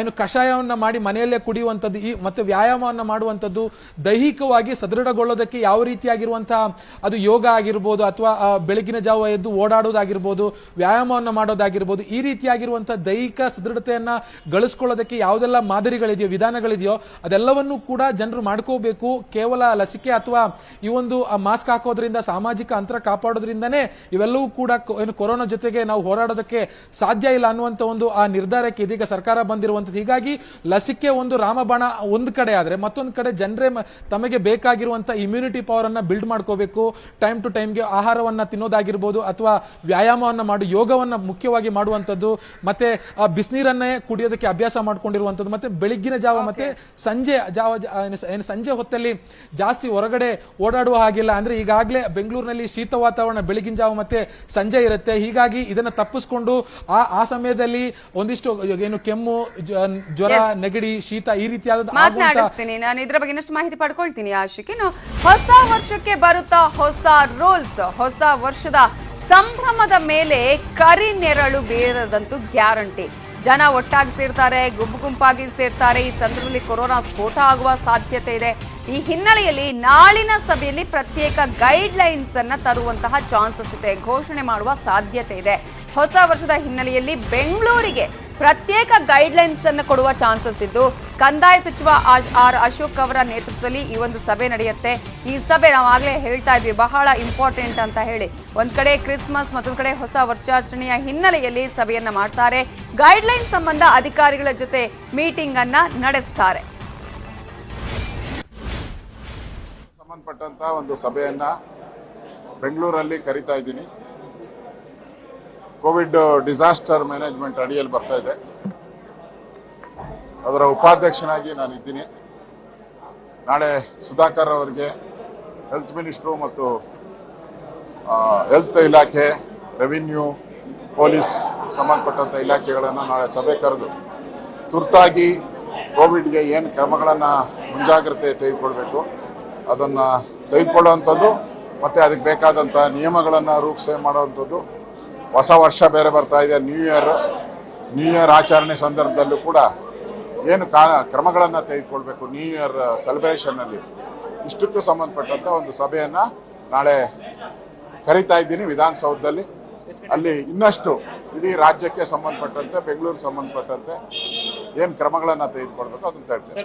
Speaker 2: ಏನು ಕಷಾಯವನ್ನ ಮಾಡಿ ಮನೆಯಲ್ಲೇ ಕುಡಿಯುವಂತದ್ದು ಈ, ಮತ್ತೆ ವ್ಯಾಯಾಮವನ್ನ ಮಾಡುವಂತದ್ದು ದೈಹಿಕವಾಗಿ ಸದೃಢಗೊಳ್ಳೋದಕ್ಕೆ ಯಾವ ರೀತಿಯಾಗಿರುವಂತಹ, ಅದು ಯೋಗ ಆಗಿರ್ಬೋದು ಅಥವಾ ಬೆಳಗಿನ ಜಾವ ಎದ್ದು ಓಡಾಡೋದಾಗಿರ್ಬೋದು, ವ್ಯಾಯಾಮವನ್ನು ಮಾಡೋದಾಗಿರ್ಬೋದು, ಈ ರೀತಿಯಾಗಿರುವಂತಹ ದೈಹಿಕ ಸದೃಢತೆಯನ್ನ ಗಳಿಸ್ಕೊಳ್ಳೋದಕ್ಕೆ ಯಾವುದೆಲ್ಲ ಮಾದರಿಗಳಿದೆಯೋ, ವಿಧಾನಗಳಿದೆಯೋ, ಅದೆಲ್ಲವನ್ನೂ ಕೂಡ ಜನರು ಮಾಡ್ಕೋಬೇಕು. ಕೇವಲ ಲಸಿಕೆ ಅಥವಾ ಈ ಒಂದು ಮಾಸ್ಕ್ ಹಾಕೋದ್ರಿಂದ, ಸಾಮಾಜಿಕ ಅಂತರ ಕಾಪಾಡೋದ್ರಿಂದನೇ ಇವೆಲ್ಲವೂ ಕೂಡ ಏನು ಕೊರೋನಾ ಜೊತೆಗೆ ನಾವು ಹೋರಾಡೋದಕ್ಕೆ ಸಾಧ್ಯ ಇಲ್ಲ ಅನ್ನುವಂತ ಒಂದು, ಆ, ನಿರ್ಧಾರಕ್ಕೆ ಇದೀಗ ಸರ್ಕಾರ ಬಂದಿರುವಂಥದ್ದು ಹೀಗಾಗಿ ಲಸಿಕೆ ಒಂದು ರಾಮಬಾಣ ಒಂದು ಕಡೆ ಆದರೆ ಮತ್ತೊಂದು ಕಡೆ ಜನರೇ ತಮಗೆ ಬೇಕಾಗಿರುವಂಥ ಇಮ್ಯುನಿಟಿ ಅನ್ನ ಬಿಲ್ಡ್ ಮಾಡ್ಕೋಬೇಕು ಟೈಮ್ ಟು ಟೈಮ್ಗೆ ಆಹಾರವನ್ನ ತಿನ್ನೋದಾಗಿರ್ಬೋದು ಅಥವಾ ವ್ಯಾಯಾಮವನ್ನ ಮಾಡಿ ಯೋಗವನ್ನ ಮುಖ್ಯವಾಗಿ ಮಾಡುವಂತದ್ದು ಮತ್ತೆ ಆ ಬಿಸಿನೀರನ್ನೇ ಕುಡಿಯೋದಕ್ಕೆ ಅಭ್ಯಾಸ ಮಾಡ್ಕೊಂಡಿರುವಂತದ್ದು ಮತ್ತೆ ಬೆಳಿಗ್ಗಿನ ಜಾವ ಮತ್ತೆ ಸಂಜೆ ಜಾವ ಏನು ಸಂಜೆ ಹೊತ್ತಲ್ಲಿ ಜಾಸ್ತಿ ಹೊರಗಡೆ ಓಡಾಡುವ ಹಾಗಿಲ್ಲ. ಅಂದ್ರೆ ಈಗಾಗಲೇ ಬೆಂಗಳೂರಿನಲ್ಲಿ ಶೀತ ವಾತಾವರಣ ಬೆಳಗಿನ ಜಾವ ಮತ್ತೆ ಸಂಜೆ ಇರುತ್ತೆ. ಹೀಗಾಗಿ ಇದನ್ನ ತಪ್ಪಿಸ್ಕೊಂಡು ಆ ಆ ಸಮಯದಲ್ಲಿ ಒಂದಿಷ್ಟು ಏನು ಕೆಮ್ಮು ಜ್ವರ ನೆಗಡಿ ಶೀತ ಈ ರೀತಿಯಾದ
Speaker 1: ಮಾತನಾಡಿಸ್ತೀನಿ. ನಾನು ಇದರ ಬಗ್ಗೆ ಇನ್ನಷ್ಟು ಮಾಹಿತಿ ಪಡ್ಕೊಳ್ತೀನಿ ಆಶಿಕ್. ಇನ್ನು ಹೊಸ ವರ್ಷಕ್ಕೆ ಬರುತ್ತಾ ಹೊಸ ರೂಲ್ಸ್, ಹೊಸ ವರ್ಷದ ಸಂಭ್ರಮದ ಮೇಲೆ ಕರಿ ನೆರಳು ಬೀರದಂತೂ ಗ್ಯಾರಂಟಿ. ಜನ ಒಟ್ಟಾಗಿ ಸೇರ್ತಾರೆ ಗುಂಪು ಗುಂಪಾಗಿ ಸೇರ್ತಾರೆ. ಈ ಸಂದರ್ಭದಲ್ಲಿ ಕೊರೋನಾ ಸ್ಫೋಟ ಆಗುವ ಸಾಧ್ಯತೆ ಇದೆ. ಈ ಹಿನ್ನೆಲೆಯಲ್ಲಿ ನಾಳಿನ ಸಭೆಯಲ್ಲಿ ಪ್ರತ್ಯೇಕ ಗೈಡ್ ಲೈನ್ಸ್ ಅನ್ನ ತರುವಂತಹ ಚಾನ್ಸಸ್ ಇದೆ. ಘೋಷಣೆ ಮಾಡುವ ಸಾಧ್ಯತೆ ಇದೆ. ಹೊಸ ವರ್ಷದ ಹಿನ್ನೆಲೆಯಲ್ಲಿ ಬೆಂಗಳೂರಿಗೆ ಪ್ರತ್ಯೇಕ ಗೈಡ್ ಲೈನ್ಸ್ ಅನ್ನು ಕೊಡುವ ಚಾನ್ಸಸ್ ಇದ್ದು, ಕಂದಾಯ ಸಚಿವ ಆರ್- ಅಶೋಕ್ ಅವರ ನೇತೃತ್ವದಲ್ಲಿ ಈ ಒಂದು ಸಭೆ ನಡೆಯುತ್ತೆ. ಈ ಸಭೆ ನಾವು ಆಗಲೇ ಹೇಳ್ತಾ ಇದ್ವಿ, ಬಹಳ ಇಂಪಾರ್ಟೆಂಟ್ ಅಂತ ಹೇಳಿ. ಒಂದ್ ಕಡೆ ಕ್ರಿಸ್ಮಸ್, ಮತ್ತೊಂದು ಕಡೆ ಹೊಸ ವರ್ಷಾಚರಣೆಯ ಹಿನ್ನೆಲೆಯಲ್ಲಿ ಸಭೆಯನ್ನ ಮಾಡ್ತಾರೆ. ಗೈಡ್ ಲೈನ್ ಸಂಬಂಧ ಅಧಿಕಾರಿಗಳ ಜೊತೆ ಮೀಟಿಂಗ್ ಅನ್ನ ನಡೆಸ್ತಾರೆ.
Speaker 3: ಸಂಬಂಧಪಟ್ಟಂತ ಒಂದು ಸಭೆಯನ್ನ ಬೆಂಗಳೂರಲ್ಲಿ ಕರಿತಾ ಇದ್ದೀನಿ. ಕೋವಿಡ್ ಡಿಸಾಸ್ಟರ್ ಮ್ಯಾನೇಜ್ಮೆಂಟ್ ಅಡಿಯಲ್ಲಿ ಬರ್ತಾ ಇದೆ. ಅದರ ಉಪಾಧ್ಯಕ್ಷನಾಗಿ ನಾನು ಇದ್ದೀನಿ ನಾಳೆ ಸುಧಾಕರ್ ಅವರಿಗೆ ಹೆಲ್ತ್ ಮಿನಿಸ್ಟ್ರು ಮತ್ತು ಹೆಲ್ತ್ ಇಲಾಖೆ ರೆವಿನ್ಯೂ ಪೊಲೀಸ್ ಸಂಬಂಧಪಟ್ಟಂಥ ಇಲಾಖೆಗಳನ್ನು ನಾಳೆ ಸಭೆ ಕರೆದು ತುರ್ತಾಗಿ ಕೋವಿಡ್ಗೆ ಏನು ಕ್ರಮಗಳನ್ನು ಮುಂಜಾಗ್ರತೆ ತೆಗೆದುಕೊಳ್ಬೇಕು, ಅದನ್ನು ತೆಗೆದುಕೊಳ್ಳುವಂಥದ್ದು, ಮತ್ತು ಅದಕ್ಕೆ ಬೇಕಾದಂಥ ನಿಯಮಗಳನ್ನು ರೂಪಿಸೆ ಮಾಡುವಂಥದ್ದು ಹೊಸ ವರ್ಷ ಬೇರೆ ಬರ್ತಾ ಇದೆ. ನ್ಯೂ ಇಯರ್ ನ್ಯೂ ಇಯರ್ ಆಚರಣೆ ಸಂದರ್ಭದಲ್ಲೂ ಕೂಡ ಏನು ಕಾ, ಕ್ರಮಗಳನ್ನು ತೆಗೆದುಕೊಳ್ಬೇಕು ನ್ಯೂ ಇಯರ್ ಸೆಲೆಬ್ರೇಷನ್ನಲ್ಲಿ ಇಷ್ಟಕ್ಕೂ ಸಂಬಂಧಪಟ್ಟಂತ ಒಂದು ಸಭೆಯನ್ನು ನಾಳೆ ಕರೀತಾ ಇದ್ದೀನಿ ವಿಧಾನಸೌಧದಲ್ಲಿ. ಅಲ್ಲಿ ಇನ್ನಷ್ಟು ಇಡೀ ರಾಜ್ಯಕ್ಕೆ ಸಂಬಂಧಪಟ್ಟಂತೆ ಬೆಂಗಳೂರು ಸಂಬಂಧಪಟ್ಟಂತೆ ಏನು ಕ್ರಮಗಳನ್ನು ತೆಗೆದುಕೊಳ್ಬೇಕು ಅದನ್ನು ಹೇಳ್ತೇನೆ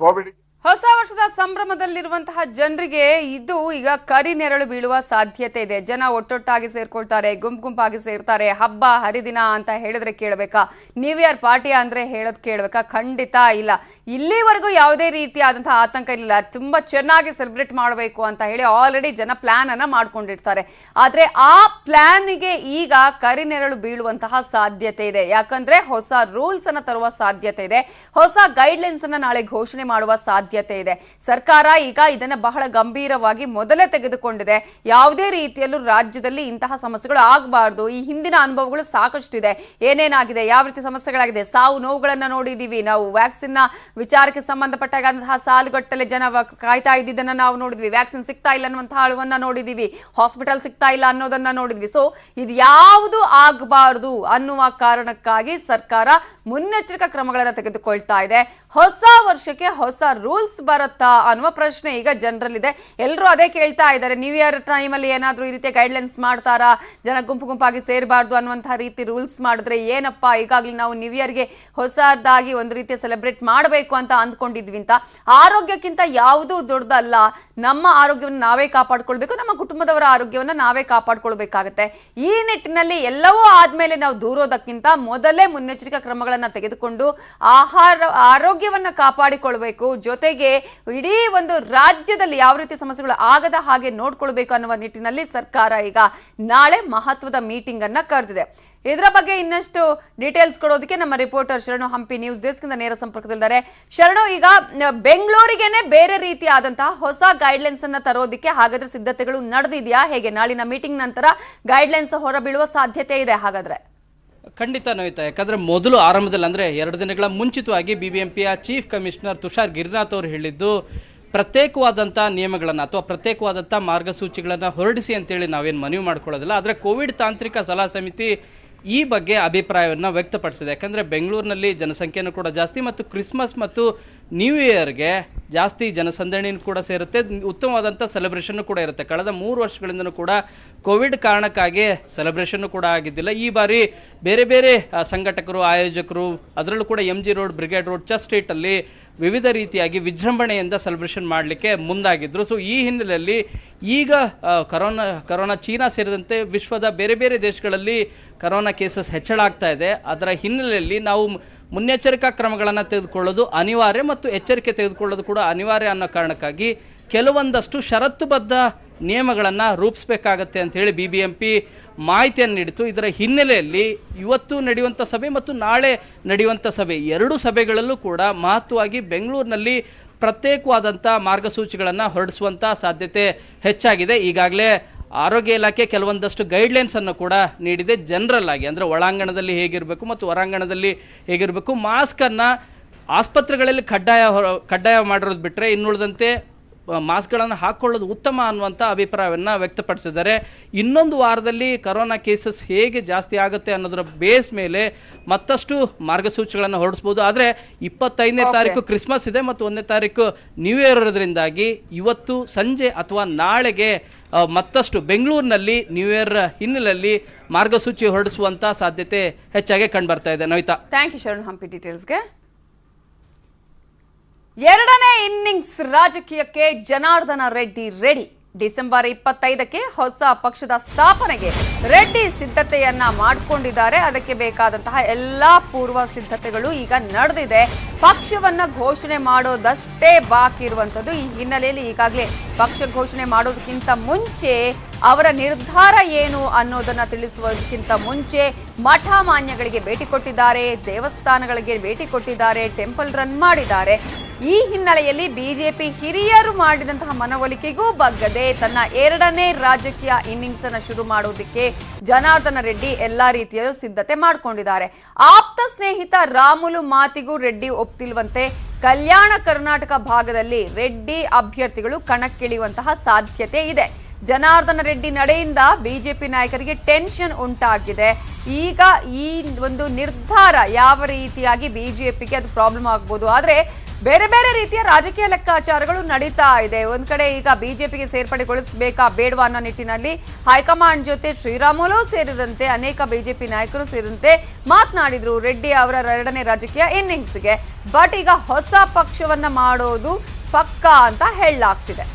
Speaker 3: ಕೋವಿಡ್
Speaker 1: ಹೊಸ ವರ್ಷದ ಸಂಭ್ರಮದಲ್ಲಿರುವಂತಹ ಜನರಿಗೆ ಇದು ಈಗ ಕರಿ ನೆರಳು ಬೀಳುವ ಸಾಧ್ಯತೆ ಇದೆ. ಜನ ಒಟ್ಟೊಟ್ಟಾಗಿ ಸೇರ್ಕೊಳ್ತಾರೆ, ಗುಂಪು ಗುಂಪಾಗಿ ಸೇರ್ತಾರೆ. ಹಬ್ಬ, ಹರಿದಿನ ಅಂತ ಹೇಳಿದ್ರೆ ಕೇಳಬೇಕಾ? ನ್ಯೂ ಇಯರ್ ಪಾರ್ಟಿ ಅಂದ್ರೆ ಹೇಳೋದು ಕೇಳಬೇಕಾ? ಖಂಡಿತ ಇಲ್ಲ. ಇಲ್ಲಿವರೆಗೂ ಯಾವುದೇ ರೀತಿಯಾದಂತಹ ಆತಂಕ ಇಲ್ಲ ತುಂಬಾ ಚೆನ್ನಾಗಿ ಸೆಲೆಬ್ರೇಟ್ ಮಾಡಬೇಕು ಅಂತ ಹೇಳಿ ಆಲ್ರೆಡಿ ಜನ ಪ್ಲಾನ್ ಅನ್ನ ಮಾಡ್ಕೊಂಡಿರ್ತಾರೆ. ಆದ್ರೆ ಆ ಪ್ಲಾನ್ಗೆ ಈಗ ಕರಿ ನೆರಳು ಬೀಳುವಂತಹ ಸಾಧ್ಯತೆ ಇದೆ. ಯಾಕಂದ್ರೆ ಹೊಸ ರೂಲ್ಸ್ ಅನ್ನ ತರುವ ಸಾಧ್ಯತೆ ಇದೆ. ಹೊಸ ಗೈಡ್ ಲೈನ್ಸ್ ಅನ್ನ ನಾಳೆ ಘೋಷಣೆ ಮಾಡುವ ಸಾಧ್ಯತೆ ಇದೆ. ಸರ್ಕಾರ ಈಗ ಇದನ್ನ ಬಹಳ ಗಂಭೀರವಾಗಿ ಮೊದಲೇ ತೆಗೆದುಕೊಂಡಿದೆ. ಯಾವುದೇ ರೀತಿಯಲ್ಲೂ ರಾಜ್ಯದಲ್ಲಿ ಇಂತಹ ಸಮಸ್ಯೆಗಳು ಆಗಬಾರ್ದು. ಈ ಹಿಂದಿನ ಅನುಭವಗಳು ಸಾಕಷ್ಟು ಇದೆ ಏನೇನಾಗಿದೆ? ಯಾವ ರೀತಿ ಸಮಸ್ಯೆಗಳಾಗಿದೆ? ಸಾವು ನೋವುಗಳನ್ನ ನೋಡಿದೀವಿ ನಾವು. ವ್ಯಾಕ್ಸಿನ್ನ ವಿಚಾರಕ್ಕೆ ಸಂಬಂಧಪಟ್ಟಾಗ ಸಾಲುಗಟ್ಟಲೆ ಜನ ಕಾಯ್ತಾ ಇದ್ದಿದ್ದನ್ನ ನಾವು ನೋಡಿದ್ವಿ. ವ್ಯಾಕ್ಸಿನ್ ಸಿಗ್ತಾ ಇಲ್ಲ ಅನ್ನುವಂತಹ ಅಳುವನ್ನ ನೋಡಿದೀವಿ. ಹಾಸ್ಪಿಟಲ್ ಸಿಗ್ತಾ ಇಲ್ಲ ಅನ್ನೋದನ್ನ ನೋಡಿದ್ವಿ. ಸೊ, ಇದು ಯಾವುದು ಆಗಬಾರದು ಅನ್ನುವ ಕಾರಣಕ್ಕಾಗಿ ಸರ್ಕಾರ ಮುನ್ನೆಚ್ಚರಿಕಾ ಕ್ರಮಗಳನ್ನು ತೆಗೆದುಕೊಳ್ತಾ ಇದೆ. ಹೊಸ ವರ್ಷಕ್ಕೆ ಹೊಸ ರೂಲ್ಸ್ ಬರುತ್ತಾ ಅನ್ನುವ ಪ್ರಶ್ನೆ ಈಗ ಜನರಲ್ಲಿದೆ. ಎಲ್ಲರೂ ಅದೇ ಕೇಳ್ತಾ ಇದ್ದಾರೆ. ನ್ಯೂ ಇಯರ್ ಟೈಮಲ್ಲಿ ಏನಾದರೂ ಈ ರೀತಿ ಗೈಡ್ಲೈನ್ಸ್ ಮಾಡ್ತಾರಾ? ಜನ ಗುಂಪು ಗುಂಪಾಗಿ ಸೇರಬಾರ್ದು ಅನ್ನುವಂಥ ರೀತಿ ರೂಲ್ಸ್ ಮಾಡಿದ್ರೆ ಏನಪ್ಪ? ಈಗಾಗಲೇ ನಾವು ನ್ಯೂ ಇಯರ್ಗೆ ಹೊಸದಾಗಿ ಒಂದು ರೀತಿಯ ಸೆಲೆಬ್ರೇಟ್ ಮಾಡಬೇಕು ಅಂತ ಅಂದ್ಕೊಂಡಿದ್ವಿ ಅಂತ ಆರೋಗ್ಯಕ್ಕಿಂತ ಯಾವುದೂ ದೊಡ್ಡದಲ್ಲ. ನಮ್ಮ ಆರೋಗ್ಯವನ್ನು ನಾವೇ ಕಾಪಾಡ್ಕೊಳ್ಬೇಕು. ನಮ್ಮ ಕುಟುಂಬದವರ ಆರೋಗ್ಯವನ್ನು ನಾವೇ ಕಾಪಾಡ್ಕೊಳ್ಬೇಕಾಗತ್ತೆ. ಈ ನಿಟ್ಟಿನಲ್ಲಿ ಎಲ್ಲವೂ ಆದಮೇಲೆ ನಾವು ದೂರೋದಕ್ಕಿಂತ ಮೊದಲೇ ಮುನ್ನೆಚ್ಚರಿಕಾ ಕ್ರಮಗಳನ್ನು ತೆಗೆದುಕೊಂಡು ಆಹಾರ ಆರೋಗ್ಯವನ್ನ ಕಾಪಾಡಿಕೊಳ್ಬೇಕು, ಜೊತೆಗೆ ಇಡೀ ಒಂದು ರಾಜ್ಯದಲ್ಲಿ ಯಾವ ರೀತಿ ಸಮಸ್ಯೆಗಳು ಆಗದ ಹಾಗೆ ನೋಡ್ಕೊಳ್ಬೇಕು ಅನ್ನುವ ನಿಟ್ಟಿನಲ್ಲಿ ಸರ್ಕಾರ ಈಗ ನಾಳೆ ಮಹತ್ವದ ಮೀಟಿಂಗ್ ಅನ್ನ ಕರೆದಿದೆ. ಇದರ ಬಗ್ಗೆ ಇನ್ನಷ್ಟು ಡೀಟೇಲ್ಸ್ ಕೊಡೋದಕ್ಕೆ ನಮ್ಮ ರಿಪೋರ್ಟರ್ ಶರಣು ಹಂಪಿ ನ್ಯೂಸ್ ಡೆಸ್ಕ್ ಇಂದ ನೇರ ಸಂಪರ್ಕದಲ್ಲಿದ್ದಾರೆ. ಶರಣು, ಈಗ ಬೆಂಗಳೂರಿಗೆನೆ ಬೇರೆ ರೀತಿಯಾದಂತಹ ಹೊಸ ಗೈಡ್ಲೈನ್ಸ್ ಅನ್ನ ತರೋದಕ್ಕೆ ಹಾಗಾದ್ರೆ ಸಿದ್ಧತೆಗಳು ನಡೆದಿದೆಯಾ? ಹೇಗೆ? ನಾಳಿನ ಮೀಟಿಂಗ್ ನಂತರ ಗೈಡ್ಲೈನ್ಸ್ ಹೊರಬೀಳುವ ಸಾಧ್ಯತೆ ಇದೆ ಹಾಗಾದ್ರೆ.
Speaker 4: ಖಂಡಿತ ನೋಯ್ತಾ, ಯಾಕಂದರೆ ಮೊದಲು ಆರಂಭದಲ್ಲಿ ಅಂದರೆ ಎರಡು ದಿನಗಳ ಮುಂಚಿತವಾಗಿ B B M chief commissioner Tushar Girinath ಅವರು ಹೇಳಿದ್ದು ಪ್ರತ್ಯೇಕವಾದಂಥ ನಿಯಮಗಳನ್ನು ಅಥವಾ ಪ್ರತ್ಯೇಕವಾದಂಥ ಮಾರ್ಗಸೂಚಿಗಳನ್ನು ಹೊರಡಿಸಿ ಅಂತೇಳಿ ನಾವೇನು ಮನವಿ ಮಾಡ್ಕೊಳ್ಳೋದಿಲ್ಲ. ಆದರೆ ಕೋವಿಡ್ ತಾಂತ್ರಿಕ ಸಲಹಾ ಸಮಿತಿ ಈ ಬಗ್ಗೆ ಅಭಿಪ್ರಾಯವನ್ನು ವ್ಯಕ್ತಪಡಿಸಿದೆ. ಯಾಕಂದರೆ ಬೆಂಗಳೂರಿನಲ್ಲಿ ಜನಸಂಖ್ಯೆಯೂ ಕೂಡ ಜಾಸ್ತಿ ಮತ್ತು ಕ್ರಿಸ್ಮಸ್ ಮತ್ತು ನ್ಯೂ ಇಯರ್ಗೆ ಜಾಸ್ತಿ ಜನಸಂದಣಿನೂ ಕೂಡ ಸೇರುತ್ತೆ. ಉತ್ತಮವಾದಂಥ ಸೆಲೆಬ್ರೇಷನ್ನು ಕೂಡ ಇರುತ್ತೆ. ಕಳೆದ ಮೂರು ವರ್ಷಗಳಿಂದನೂ ಕೂಡ ಕೋವಿಡ್ ಕಾರಣಕ್ಕಾಗಿ ಸೆಲೆಬ್ರೇಷನ್ನು ಕೂಡ ಆಗಿದ್ದಿಲ್ಲ. ಈ ಬಾರಿ ಬೇರೆ ಬೇರೆ ಸಂಘಟಕರು, ಆಯೋಜಕರು, ಅದರಲ್ಲೂ ಕೂಡ M G road Brigade road church ಸ್ಟ್ರೀಟಲ್ಲಿ ವಿವಿಧ ರೀತಿಯಾಗಿ ವಿಜೃಂಭಣೆಯಿಂದ ಸೆಲೆಬ್ರೇಷನ್ ಮಾಡಲಿಕ್ಕೆ ಮುಂದಾಗಿದ್ದರು ಸೊ ಈ ಹಿನ್ನೆಲೆಯಲ್ಲಿ ಈಗ ಕರೋನಾ ಕರೋನಾ ಚೀನಾ ಸೇರಿದಂತೆ ವಿಶ್ವದ ಬೇರೆ ಬೇರೆ ದೇಶಗಳಲ್ಲಿ ಕರೋನಾ ಕೇಸಸ್ ಹೆಚ್ಚಳ ಆಗ್ತಾ ಇದೆ. ಅದರ ಹಿನ್ನೆಲೆಯಲ್ಲಿ ನಾವು ಮುನ್ನೆಚ್ಚರಿಕಾ ಕ್ರಮಗಳನ್ನು ತೆಗೆದುಕೊಳ್ಳೋದು ಅನಿವಾರ್ಯ ಮತ್ತು ಎಚ್ಚರಿಕೆ ತೆಗೆದುಕೊಳ್ಳೋದು ಕೂಡ ಅನಿವಾರ್ಯ ಅನ್ನೋ ಕಾರಣಕ್ಕಾಗಿ ಕೆಲವೊಂದಷ್ಟು ಷರತ್ತುಬದ್ಧ ನಿಯಮಗಳನ್ನು ರೂಪಿಸಬೇಕಾಗತ್ತೆ ಅಂಥೇಳಿ ಬಿ ಬಿ ಎಂ ಪಿ ಮಾಹಿತಿಯನ್ನು ನೀಡಿತು ಇದರ ಹಿನ್ನೆಲೆಯಲ್ಲಿ ಇವತ್ತು ನಡೆಯುವಂಥ ಸಭೆ ಮತ್ತು ನಾಳೆ ನಡೆಯುವಂಥ ಸಭೆ ಎರಡು ಸಭೆಗಳಲ್ಲೂ ಕೂಡ ಮಹತ್ವವಾಗಿ ಬೆಂಗಳೂರಿನಲ್ಲಿ ಪ್ರತ್ಯೇಕವಾದಂಥ ಮಾರ್ಗಸೂಚಿಗಳನ್ನು ಹೊರಡಿಸುವಂಥ ಸಾಧ್ಯತೆ ಹೆಚ್ಚಾಗಿದೆ. ಈಗಾಗಲೇ ಆರೋಗ್ಯ ಇಲಾಖೆ ಕೆಲವೊಂದಷ್ಟು ಗೈಡ್ಲೈನ್ಸನ್ನು ಕೂಡ ನೀಡಿದೆ ಜನರಲ್ ಆಗಿ ಅಂದರೆ ಒಳಾಂಗಣದಲ್ಲಿ ಹೇಗಿರಬೇಕು ಮತ್ತು ಹೊರಾಂಗಣದಲ್ಲಿ ಹೇಗಿರಬೇಕು. ಮಾಸ್ಕನ್ನು ಆಸ್ಪತ್ರೆಗಳಲ್ಲಿ ಕಡ್ಡಾಯ ಕಡ್ಡಾಯ ಮಾಡಿರೋದು ಬಿಟ್ಟರೆ ಇನ್ನುಳಿದಂತೆ ಮಾಸ್ಕ್ಗಳನ್ನು ಹಾಕ್ಕೊಳ್ಳೋದು ಉತ್ತಮ ಅನ್ನುವಂಥ ಅಭಿಪ್ರಾಯವನ್ನು ವ್ಯಕ್ತಪಡಿಸಿದ್ದಾರೆ. ಇನ್ನೊಂದು ವಾರದಲ್ಲಿ ಕರೋನಾ ಕೇಸಸ್ ಹೇಗೆ ಜಾಸ್ತಿ ಆಗುತ್ತೆ ಅನ್ನೋದರ ಬೇಸ್ ಮೇಲೆ ಮತ್ತಷ್ಟು ಮಾರ್ಗಸೂಚಿಗಳನ್ನು ಹೊರಡಿಸ್ಬೋದು. ಆದರೆ ಇಪ್ಪತ್ತೈದನೇ ತಾರೀಕು ಕ್ರಿಸ್ಮಸ್ ಇದೆ ಮತ್ತು ಒಂದನೇ ತಾರೀಕು ನ್ಯೂ ಇಯರ್ ಇರೋದ್ರಿಂದಾಗಿ ಇವತ್ತು ಸಂಜೆ ಅಥವಾ ನಾಳೆಗೆ ಮತ್ತಷ್ಟು ಬೆಂಗಳೂರಿನಲ್ಲಿ ನ್ಯೂ ಇಯರ್ ಹಿನ್ನೆಲೆಯಲ್ಲಿ ಮಾರ್ಗಸೂಚಿ ಹೊರಡಿಸುವಂಥ ಸಾಧ್ಯತೆ ಹೆಚ್ಚಾಗಿ ಕಂಡುಬರ್ತಾ ಇದೆ. ನವಿತಾ.
Speaker 1: ಥ್ಯಾಂಕ್ ಯು ಶರಣ್ ಹಂಪಿ ಡೀಟೇಲ್ಸ್ಗೆ ಎರಡನೇ ಇನ್ನಿಂಗ್ಸ್ ರಾಜಕೀಯಕ್ಕೆ ಜನಾರ್ದನ ರೆಡ್ಡಿ ರೆಡಿ. ಡಿಸೆಂಬರ್ ಇಪ್ಪತ್ತೈದಕ್ಕೆ ಹೊಸ ಪಕ್ಷದ ಸ್ಥಾಪನೆಗೆ ರೆಡ್ಡಿ ಸಿದ್ಧತೆಯನ್ನ ಮಾಡಿಕೊಂಡಿದ್ದಾರೆ. ಅದಕ್ಕೆ ಬೇಕಾದಂತಹ ಎಲ್ಲಾ ಪೂರ್ವ ಸಿದ್ಧತೆಗಳು ಈಗ ನಡೆದಿದೆ. ಪಕ್ಷವನ್ನ ಘೋಷಣೆ ಮಾಡೋದಷ್ಟೇ ಬಾಕಿ ಇರುವಂತದ್ದು ಈ ಹಿನ್ನೆಲೆಯಲ್ಲಿ ಈಗಾಗಲೇ ಪಕ್ಷ ಘೋಷಣೆ ಮಾಡೋದಕ್ಕಿಂತ ಮುಂಚೆ ಅವರ ನಿರ್ಧಾರ ಏನು ಅನ್ನೋದನ್ನ ತಿಳಿಸುವುದಕ್ಕಿಂತ ಮುಂಚೆ ಮಠ ಮಾನ್ಯಗಳಿಗೆ ಭೇಟಿ ಕೊಟ್ಟಿದ್ದಾರೆ, ದೇವಸ್ಥಾನಗಳಿಗೆ ಭೇಟಿ ಕೊಟ್ಟಿದ್ದಾರೆ, ಟೆಂಪಲ್ ರನ್ ಮಾಡಿದ್ದಾರೆ. ಈ ಹಿನ್ನೆಲೆಯಲ್ಲಿ ಬಿಜೆಪಿ ಹಿರಿಯರು ಮಾಡಿದಂತಹ ಮನವೊಲಿಕೆಗೂ ಬಗ್ಗದೆ ತನ್ನ ಎರಡನೇ ರಾಜಕೀಯ ಇನ್ನಿಂಗ್ಸ್ ಅನ್ನು ಶುರು ಮಾಡುವುದಕ್ಕೆ ಜನಾರ್ದನ ರೆಡ್ಡಿ ಎಲ್ಲಾ ರೀತಿಯಲ್ಲೂ ಸಿದ್ಧತೆ ಮಾಡಿಕೊಂಡಿದ್ದಾರೆ. ಆಪ್ತ ಸ್ನೇಹಿತ ರಾಮುಲು ಮಾತಿಗೂ ರೆಡ್ಡಿ ಒಪ್ತಿಲ್ವಂತೆ ಕಲ್ಯಾಣ ಕರ್ನಾಟಕ ಭಾಗದಲ್ಲಿ ರೆಡ್ಡಿ ಅಭ್ಯರ್ಥಿಗಳು ಕಣಕ್ಕಿಳಿಯುವಂತಹ ಸಾಧ್ಯತೆ ಇದೆ. ಜನಾರ್ದನ ರೆಡ್ಡಿ ನಡೆಯಿಂದ ಬಿಜೆಪಿ ನಾಯಕರಿಗೆ ಟೆನ್ಷನ್ ಉಂಟಾಗಿದೆ. ಈಗ ಈ ಒಂದು ನಿರ್ಧಾರ ಯಾವ ರೀತಿಯಾಗಿ ಬಿಜೆಪಿಗೆ ಅದು ಪ್ರಾಬ್ಲಮ್ ಆಗ್ಬೋದು? ಆದರೆ ಬೇರೆ ಬೇರೆ ರೀತಿಯ ರಾಜಕೀಯ ಲೆಕ್ಕಾಚಾರಗಳು ನಡೀತಾ ಇದೆ. ಒಂದ್ ಕಡೆ ಈಗ ಬಿಜೆಪಿಗೆ ಸೇರ್ಪಡೆಗೊಳಿಸಬೇಕಾ ಬೇಡವಾ ಅನ್ನೋ ನಿಟ್ಟಿನಲ್ಲಿ ಹೈಕಮಾಂಡ್ ಜೊತೆ ಶ್ರೀರಾಮುಲು ಸೇರಿದಂತೆ ಅನೇಕ ಬಿಜೆಪಿ ನಾಯಕರು ಸೇರಿದಂತೆ ಮಾತನಾಡಿದ್ರು ರೆಡ್ಡಿ ಅವರ ಎರಡನೇ ರಾಜಕೀಯ ಇನ್ನಿಂಗ್ಸ್ಗೆ. ಬಟ್ ಈಗ ಹೊಸ ಪಕ್ಷವನ್ನ ಮಾಡೋದು ಪಕ್ಕಾ ಅಂತ ಹೇಳಲಾಗ್ತಿದೆ.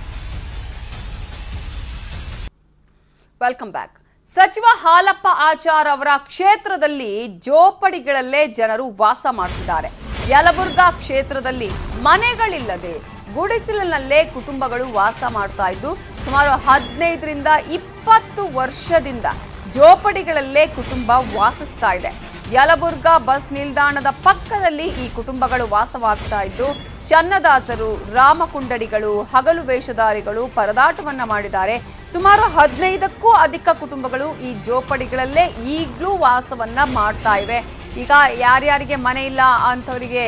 Speaker 1: ವೆಲ್ಕಮ್ ಬ್ಯಾಕ್ ಸಚಿವ ಹಾಲಪ್ಪ ಆಚಾರ್ ಅವರ ಕ್ಷೇತ್ರದಲ್ಲಿ ಜೋಪಡಿಗಳಲ್ಲೇ ಜನರು ವಾಸ ಮಾಡ್ತಿದ್ದಾರೆ. ಯಲಬುರ್ಗಾ ಕ್ಷೇತ್ರದಲ್ಲಿ ಮನೆಗಳಿಲ್ಲದೆ ಗುಡಿಸಲಿನಲ್ಲೇ ಕುಟುಂಬಗಳು ವಾಸ ಮಾಡ್ತಾ ಇದ್ದು, ಸುಮಾರು ಹದಿನೈದರಿಂದ ಇಪ್ಪತ್ತು ವರ್ಷದಿಂದ ಜೋಪಡಿಗಳಲ್ಲೇ ಕುಟುಂಬ ವಾಸಿಸ್ತಾ ಇದೆ. ಯಲಬುರ್ಗಾ ಬಸ್ ನಿಲ್ದಾಣದ ಪಕ್ಕದಲ್ಲಿ ಈ ಕುಟುಂಬಗಳು ವಾಸವಾಗ್ತಾ ಇದ್ದು, ಚನ್ನದಾಸರು, ರಾಮಕುಂಡಡಿಗಳು, ಹಗಲು ವೇಷಧಾರಿಗಳು ಪರದಾಟವನ್ನ ಮಾಡಿದ್ದಾರೆ. ಸುಮಾರು ಹದಿನೈದಕ್ಕೂ ಅಧಿಕ ಕುಟುಂಬಗಳು ಈ ಜೋಪಡಿಗಳಲ್ಲೇ ಈಗಲೂ ವಾಸವನ್ನ ಮಾಡ್ತಾ ಇವೆ. ಈಗ ಯಾರ್ಯಾರಿಗೆ ಮನೆ ಇಲ್ಲ ಅಂಥವರಿಗೆ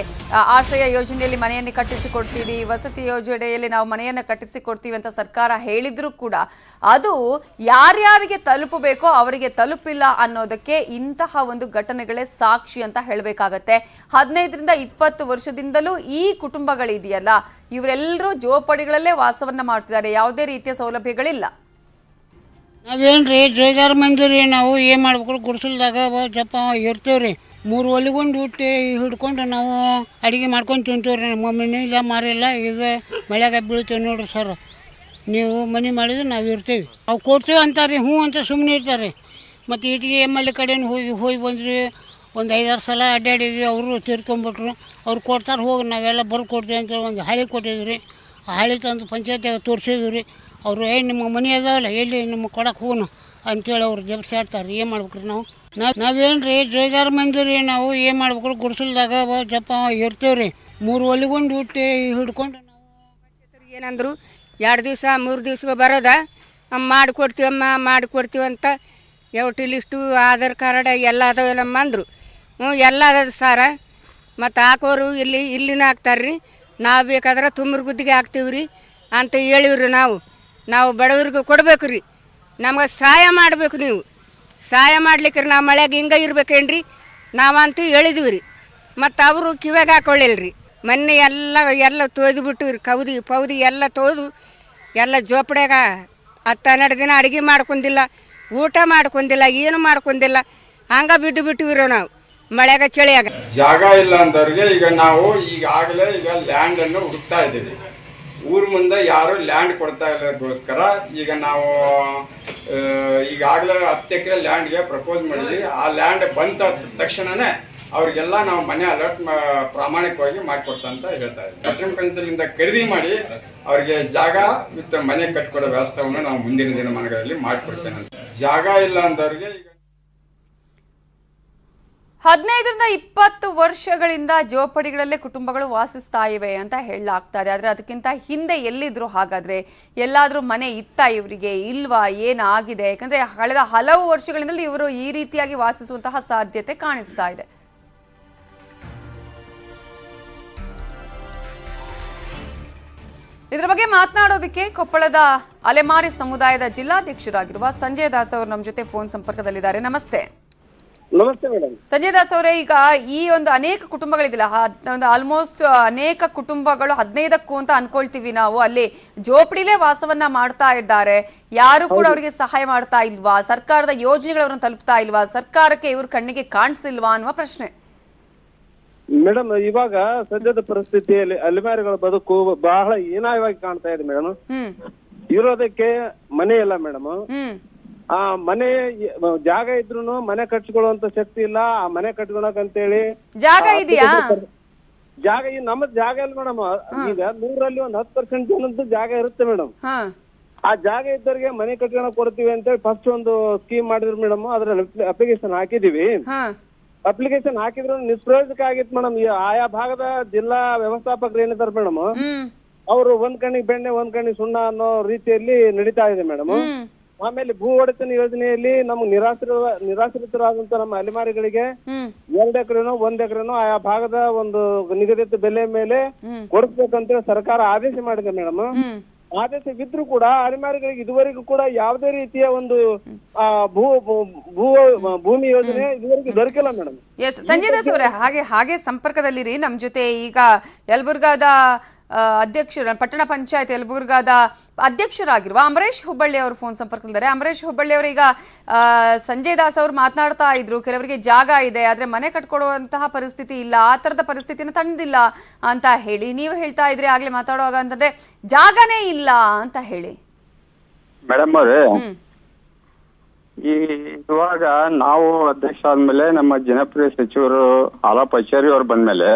Speaker 1: ಆಶ್ರಯ ಯೋಜನೆಯಲ್ಲಿ ಮನೆಯನ್ನು ಕಟ್ಟಿಸಿಕೊಡ್ತೀವಿ, ವಸತಿ ಯೋಜನೆಯಲ್ಲಿ ನಾವು ಮನೆಯನ್ನು ಕಟ್ಟಿಸಿಕೊಡ್ತೀವಿ ಅಂತ ಸರ್ಕಾರ ಹೇಳಿದ್ರು ಕೂಡ, ಅದು ಯಾರ್ಯಾರಿಗೆ ತಲುಪಬೇಕೋ ಅವರಿಗೆ ತಲುಪಿಲ್ಲ ಅನ್ನೋದಕ್ಕೆ ಇಂತಹ ಒಂದು ಘಟನೆಗಳೇ ಸಾಕ್ಷಿ ಅಂತ ಹೇಳಬೇಕಾಗತ್ತೆ. ಹದಿನೈದರಿಂದ ಇಪ್ಪತ್ತು ವರ್ಷದಿಂದಲೂ ಈ ಕುಟುಂಬಗಳಿದೆಯಲ್ಲ, ಇವರೆಲ್ಲರೂ ಜೋಪಡಿಗಳಲ್ಲೇ ವಾಸವನ್ನ ಮಾಡ್ತಿದ್ದಾರೆ, ಯಾವುದೇ ರೀತಿಯ ಸೌಲಭ್ಯಗಳಿಲ್ಲ.
Speaker 5: ನಾವೇನ್ರಿ ಮಂದಿ ರೀ ನಾವು ಏನು ಮಾಡ್ಬೇಕು ಗುಡಿಸಲ್ದಾಗ ಜಪ್ಪ ಇರ್ತೀವಿ ರೀ. ಮೂರು ಒಲಿಗೊಂಡು ಹುಟ್ಟಿ ಹಿಡ್ಕೊಂಡು ನಾವು ಅಡುಗೆ ಮಾಡ್ಕೊಂಡು ತಿಂತೀವಿ ರೀ ನಮ್ಮ ಮನೆ ಇಲ್ಲ ಮಾರಿಲ್ಲ ಇದು ಮಳೆಯಾಗ ಬೀಳ್ತೀವಿ ನೋಡ್ರಿ ಸರ್ ನೀವು ಮನೆ ಮಾಡಿದ್ರೆ ನಾವು ಇರ್ತೀವಿ. ಅವು ಕೊಡ್ತೀವಿ ಅಂತಾರೆ ಹ್ಞೂ ಅಂತ ಸುಮ್ಮನೆ ಇರ್ತಾರೆ. ಮತ್ತು ಇಟ್ಟಿಗೆ ಎಂ ಎಲ್ ಎ ಕಡೆನೂ ಹೋಗಿ ಹೋಗಿ ಬಂದ್ರಿ ಒಂದು ಐದಾರು ಸಲ ಅಡ್ಡಾಡಿದ್ವಿ ಅವರು ತೀರ್ಕೊಂಬಿಟ್ರು. ಅವ್ರು ಕೊಡ್ತಾರೆ ಹೋಗಿ, ನಾವೆಲ್ಲ ಬರ್ದು ಕೊಡ್ತೀವಿ ಅಂತೇಳಿ ಒಂದು ಹಾಳಿ ಕೊಟ್ಟಿದ್ವಿ ಆ ಹಳಿ ತಂದು ಪಂಚಾಯತಿಯಾಗ ತೋರಿಸಿದ್ವಿ ಅವರು, ಏ, ನಿಮ್ಮ ಮನೆ ಅದಾವಲ್ಲ, ಎಲ್ಲಿ ನಿಮ್ಗೆ ಕೊಡಕ್ಕೆ ಹೂನು ಅಂತೇಳಿ ಅವ್ರು ಜಪ್ಸಿ ಆಡ್ತಾರೆ ಏನು ಮಾಡ್ಬೇಕ್ರಿ ನಾವು? ನಾವು ನಾವೇನು ರೀ ಜೋಯ್ಗಾರ ಮಂದಿ ರೀ ನಾವು, ಏನು ಮಾಡ್ಬೇಕ್ರಿ? ಗುಡಿಸಲ್ದಾಗ ಜಪ ಇರ್ತೀವಿ ರೀ ಮೂರು ಒಲಿಗೊಂಡು ಹುಟ್ಟಿ ಹಿಡ್ಕೊಂಡು ನಾವು
Speaker 6: ಏನಂದ್ರು ಎರಡು ದಿವಸ, ಮೂರು ದಿವ್ಸಕ್ಕೆ ಬರೋದ? ಮಾಡಿಕೊಡ್ತೀವಮ್ಮ ಮಾಡಿಕೊಡ್ತೀವಿ ಅಂತ ಯಾವಟಿ ಲಿಸ್ಟು, ಆಧಾರ್ ಕಾರ್ಡ್ ಎಲ್ಲ ಅದಾವೆ ನಮ್ಮ ಅಂದರು. ಹ್ಞೂ ಎಲ್ಲ ಅದ ಸಾರ. ಮತ್ತು ಹಾಕೋರು ಇಲ್ಲಿ, ಇಲ್ಲಿನ ಹಾಕ್ತಾರೆ ರೀ ನಾವು ಬೇಕಾದ್ರೆ ತುಮ್ರ ಗುದ್ದಿಗೆ ಹಾಕ್ತೀವ್ರಿ ಅಂತ ಹೇಳಿವ್ರಿ ನಾವು. ನಾವು ಬಡವ್ರಿಗೆ ಕೊಡಬೇಕು ರೀ. ನಮ್ಗೆ ಸಹಾಯ ಮಾಡಬೇಕು ನೀವು. ಸಹಾಯ ಮಾಡ್ಲಿಕ್ಕೆ ನಾವು ಮಳೆಗೆ ಹಿಂಗೆ ಇರ್ಬೇಕೇನ್ರಿ? ನಾವಂತೂ ಹೇಳಿದ್ವಿ ರೀ. ಮತ್ತು ಅವರು ಕಿವ್ಯಾಗ ಹಾಕೊಳ್ಳಿಲ್ಲ ರೀ. ಮೊನ್ನೆ ಎಲ್ಲ ಎಲ್ಲ ತೊಯ್ದು ಬಿಟ್ಟು ರೀ, ಕೌದಿ, ಪೌದಿ ಎಲ್ಲ ತೊಯ್ದು, ಎಲ್ಲ ಜೋಪಡ್ಯಾಗ ಹತ್ತು ಹನ್ನೆರಡು ದಿನ ಅಡುಗೆ ಮಾಡ್ಕೊಂಡಿಲ್ಲ, ಊಟ ಮಾಡ್ಕೊಂಡಿಲ್ಲ, ಏನು ಮಾಡ್ಕೊಂಡಿಲ್ಲ, ಹಂಗೆ ಬಿದ್ದು ಬಿಟ್ಟಿವ್ರಿ ನಾವು ಮಳೆಗ ಚಳಿಯಾಗ.
Speaker 7: ಜಾಗ ಇಲ್ಲ ಅಂದವ್ರಿಗೆ ಈಗ ನಾವು ಈಗಾಗಲೇ ಈಗ ಲ್ಯಾಂಡ್ ಅನ್ನು ಹುಡುಕ್ತಾ ಇದ್ದೀವಿ. ಊರ್ ಮುಂದೆ ಯಾರು ಲ್ಯಾಂಡ್ ಕೊಡ್ತಾ ಇಲ್ಲದಕ್ಕೋಸ್ಕರ ಈಗ ನಾವು ಈಗಾಗಲೇ ಹತ್ತು ಎಕರೆ ಲ್ಯಾಂಡ್ಗೆ ಪ್ರಪೋಸ್ ಮಾಡಿದ್ವಿ ಆ ಲ್ಯಾಂಡ್ ಬಂದ ತಕ್ಷಣನೇ ಅವ್ರಿಗೆಲ್ಲ ನಾವು ಮನೆ ಅಲರ್ಟ್ ಪ್ರಾಮಾಣಿಕವಾಗಿ ಮಾಡಿಕೊಡ್ತಾ ಅಂತ ಹೇಳ್ತಾ ಇದ್ದೀವಿ ದರ್ಶನ ಕೌನ್ಸಿಲಿಂದ ಖರೀದಿ ಮಾಡಿ ಅವ್ರಿಗೆ ಜಾಗ ವಿತ್ ಮನೆ ಕಟ್ಕೊಡೋ ವ್ಯವಸ್ಥೆಯನ್ನು ನಾವು ಮುಂದಿನ ದಿನಮಾನಗಳಲ್ಲಿ ಮಾಡಿಕೊಡ್ತೇನೆ. ಜಾಗ ಇಲ್ಲ ಅಂದವ್ರಿಗೆ ಈಗ
Speaker 1: ಹದಿನೈದರಿಂದ ಇಪ್ಪತ್ತು ವರ್ಷಗಳಿಂದ ಜೋಪಡಿಗಳಲ್ಲೇ ಕುಟುಂಬಗಳು ವಾಸಿಸ್ತಾ ಇವೆ ಅಂತ ಹೇಳಲಾಗ್ತಾ ಇದೆ ಆದರೆ ಅದಕ್ಕಿಂತ ಹಿಂದೆ ಎಲ್ಲಿದ್ರು ಹಾಗಾದರೆ ಎಲ್ಲಾದರೂ ಮನೆ ಇತ್ತ ಇವರಿಗೆ? ಇಲ್ವಾ? ಏನಾಗಿದೆ ಯಾಕಂದರೆ ಕಳೆದ ಹಲವು ವರ್ಷಗಳಿಂದಲೂ ಇವರು ಈ ರೀತಿಯಾಗಿ ವಾಸಿಸುವಂತಹ ಸಾಧ್ಯತೆ ಕಾಣಿಸ್ತಾ ಇದೆ. ಇದರ ಬಗ್ಗೆ ಮಾತನಾಡೋದಕ್ಕೆ ಕೊಪ್ಪಳದ ಅಲೆಮಾರಿ ಸಮುದಾಯದ ಜಿಲ್ಲಾಧ್ಯಕ್ಷರಾಗಿರುವ ಸಂಜಯ್ ದಾಸ್ ಅವರು ನಮ್ಮ ಜೊತೆ ಫೋನ್ ಸಂಪರ್ಕದಲ್ಲಿದ್ದಾರೆ. ನಮಸ್ತೆ.
Speaker 8: ನಮಸ್ತೆ ಮೇಡಮ್.
Speaker 1: ಸಂಜಯ್ ದಾಸ್ ಅವರೇ ಈಗ ಈ ಒಂದು ಅನೇಕ ಕುಟುಂಬಗಳಿದಿಲ್ಲ ಒಂದು ಆಲ್ಮೋಸ್ಟ್ ಅನೇಕ ಕುಟುಂಬಗಳು ಹದಿನೈದಕ್ಕೂ ಅಂತ ಅನ್ಕೊಳ್ತೀವಿ ನಾವು. ಅಲ್ಲಿ ಜೋಪಡಿಲೇ ವಾಸವನ್ನ ಮಾಡ್ತಾ ಇದ್ದಾರೆ. ಯಾರು ಕೂಡ ಅವರಿಗೆ ಸಹಾಯ ಮಾಡ್ತಾ ಇಲ್ವಾ? ಸರ್ಕಾರದ ಯೋಜನೆಗಳು ಅವ್ರನ್ನ ತಲುಪ್ತಾ ಇಲ್ವಾ? ಸರ್ಕಾರಕ್ಕೆ ಇವ್ರ ಕಣ್ಣಿಗೆ ಕಾಣಿಸಿಲ್ವಾ ಅನ್ನುವ ಪ್ರಶ್ನೆ.
Speaker 8: ಮೇಡಮ್ ಇವಾಗ ಸದ್ಯದ ಪರಿಸ್ಥಿತಿಯಲ್ಲಿ ಅಲೆಮಾರಿಗಳ ಬದುಕು ಬಹಳ ಹೀನಾಯವಾಗಿ ಕಾಣ್ತಾ ಇದೆ ಮೇಡಮ್. ಇರೋದಕ್ಕೆ ಮನೆ ಇಲ್ಲ ಮೇಡಮ್ ಆ ಮನೆ ಜಾಗ ಇದ್ರು ಮನೆ ಕಟ್ಸ್ಕೊಳ್ಳುವಂತ ಶಕ್ತಿ ಇಲ್ಲ. ಆ ಮನೆ ಕಟ್ಕೊಳಕಂತೇಳಿ
Speaker 1: ಜಾಗ ಇದೆಯಾ?
Speaker 8: ಜಾಗ ಈ ನಮ್ಮ ಜಾಗ ಇಲ್ಲ ಮೇಡಮ್ ಈಗ ನೂರಲ್ಲಿ ಒಂದ್ ಹತ್ತು ಪರ್ಸೆಂಟ್ ಜನದ್ದು ಜಾಗ ಇರುತ್ತೆ ಮೇಡಮ್. ಆ ಜಾಗ ಇದ್ದವ್ರಿಗೆ ಮನೆ ಕಟ್ಕೊಳಕ್ ಕೊಡ್ತೀವಿ ಅಂತೇಳಿ ಫಸ್ಟ್ ಒಂದು ಸ್ಕೀಮ್ ಮಾಡಿದ್ರು ಮೇಡಮ್. ಅದ್ರ ಅಪ್ಲಿಕೇಶನ್ ಹಾಕಿದೀವಿ. ಅಪ್ಲಿಕೇಶನ್ ಹಾಕಿದ್ರು ನಿಷ್ಪ್ರಯೋಜಕ ಆಗಿತ್ತು ಮೇಡಮ್. ಆಯಾ ಭಾಗದ ಜಿಲ್ಲಾ ವ್ಯವಸ್ಥಾಪಕರು ಏನಿದ್ದಾರೆ ಮೇಡಮ್ ಅವರು ಒಂದ್ ಕಣ್ಣಿಗೆ ಬೆಣ್ಣೆ ಒಂದ್ ಕಣ್ಣಿಗೆ ಸುಣ್ಣ ಅನ್ನೋ ರೀತಿಯಲ್ಲಿ ನಡೀತಾ ಇದೆ ಮೇಡಮ್. ಆಮೇಲೆ ಭೂ ಒಡೆತನ ಯೋಜನೆಯಲ್ಲಿ ನಮ್ಗೆ ನಿರಾಶ್ರಿತ ನಿರಾಶ್ರಿತರಾದಂತ ನಮ್ಮ ಅಲೆಮಾರಿಗಳಿಗೆ ಎರಡು ಎಕರೆನೋ ಒಂದ್ ಎಕರೆನೋ ಆಯಾ ಭಾಗದ ಒಂದು ನಿಗದಿತ ಬೆಲೆ ಮೇಲೆ. ಕೊಡಿಸ್ಬೇಕಂತ ಸರ್ಕಾರ ಆದೇಶ ಮಾಡಿದೆ ಮೇಡಮ್. ಆದೇಶ ಬಿದ್ರು ಕೂಡ ಅಲೆಮಾರಿಗಳಿಗೆ ಇದುವರೆಗೂ ಕೂಡ ಯಾವುದೇ ರೀತಿಯ ಒಂದು ಆ, ಭೂ ಭೂ- ಭೂಮಿ ಯೋಜನೆ ಇದುವರೆಗೂ ದೊರಕಿಲ್ಲ ಮೇಡಮ್.
Speaker 1: ಸಂಜಯ್ ದಾಸ್ ಅವರೇ ಹಾಗೆ ಹಾಗೆ ಸಂಪರ್ಕದಲ್ಲಿರಿ. ನಮ್ಮ ಜೊತೆ ಈಗ ಯಲಬುರ್ಗಾದ ಅಧ್ಯಕ್ಷರ ಪಟ್ಟಣ ಪಂಚಾಯತ್ ಯಲಬುರ್ಗಾದ ಅಧ್ಯಕ್ಷರಾಗಿರುವ ಅಮರೇಶ್ ಹುಬ್ಬಳ್ಳಿ ಅವರು ಫೋನ್ ಸಂಪರ್ಕದಲ್ಲಿದ್ದಾರೆ. ಅಮರೇಶ್ ಹುಬ್ಬಳ್ಳಿ ಅವರೀಗ ಸಂಜಯ್ ದಾಸ್ ಅವರು ಮಾತನಾಡ್ತಾ ಇದ್ರು. ಕೆಲವರಿಗೆ ಜಾಗ ಇದೆ ಆದ್ರೆ ಮನೆ ಕಟ್ಕೊಡುವಂತಹ ಪರಿಸ್ಥಿತಿ ಇಲ್ಲ ಆ ತರದ ಪರಿಸ್ಥಿತಿನ ತಂದಿಲ್ಲ ಅಂತ ಹೇಳಿ. ನೀವು ಹೇಳ್ತಾ ಇದ್ರಿ ಆಗ್ಲೇ ಮಾತಾಡುವಾಗ ಅಂತಂದ್ರೆ ಜಾಗನೇ ಇಲ್ಲ ಅಂತ ಹೇಳಿ.
Speaker 7: ಮೇಡಮ್ ಅವರೇ ಈ ಇವಾಗ ನಾವು ಅಧ್ಯಕ್ಷ ಆದ್ಮೇಲೆ ನಮ್ಮ ಜನಪ್ರಿಯ ಸಚಿವರು ಆಲಾಪ್ ಅಚಾರಿ ಅವ್ರು ಬಂದ್ಮೇಲೆ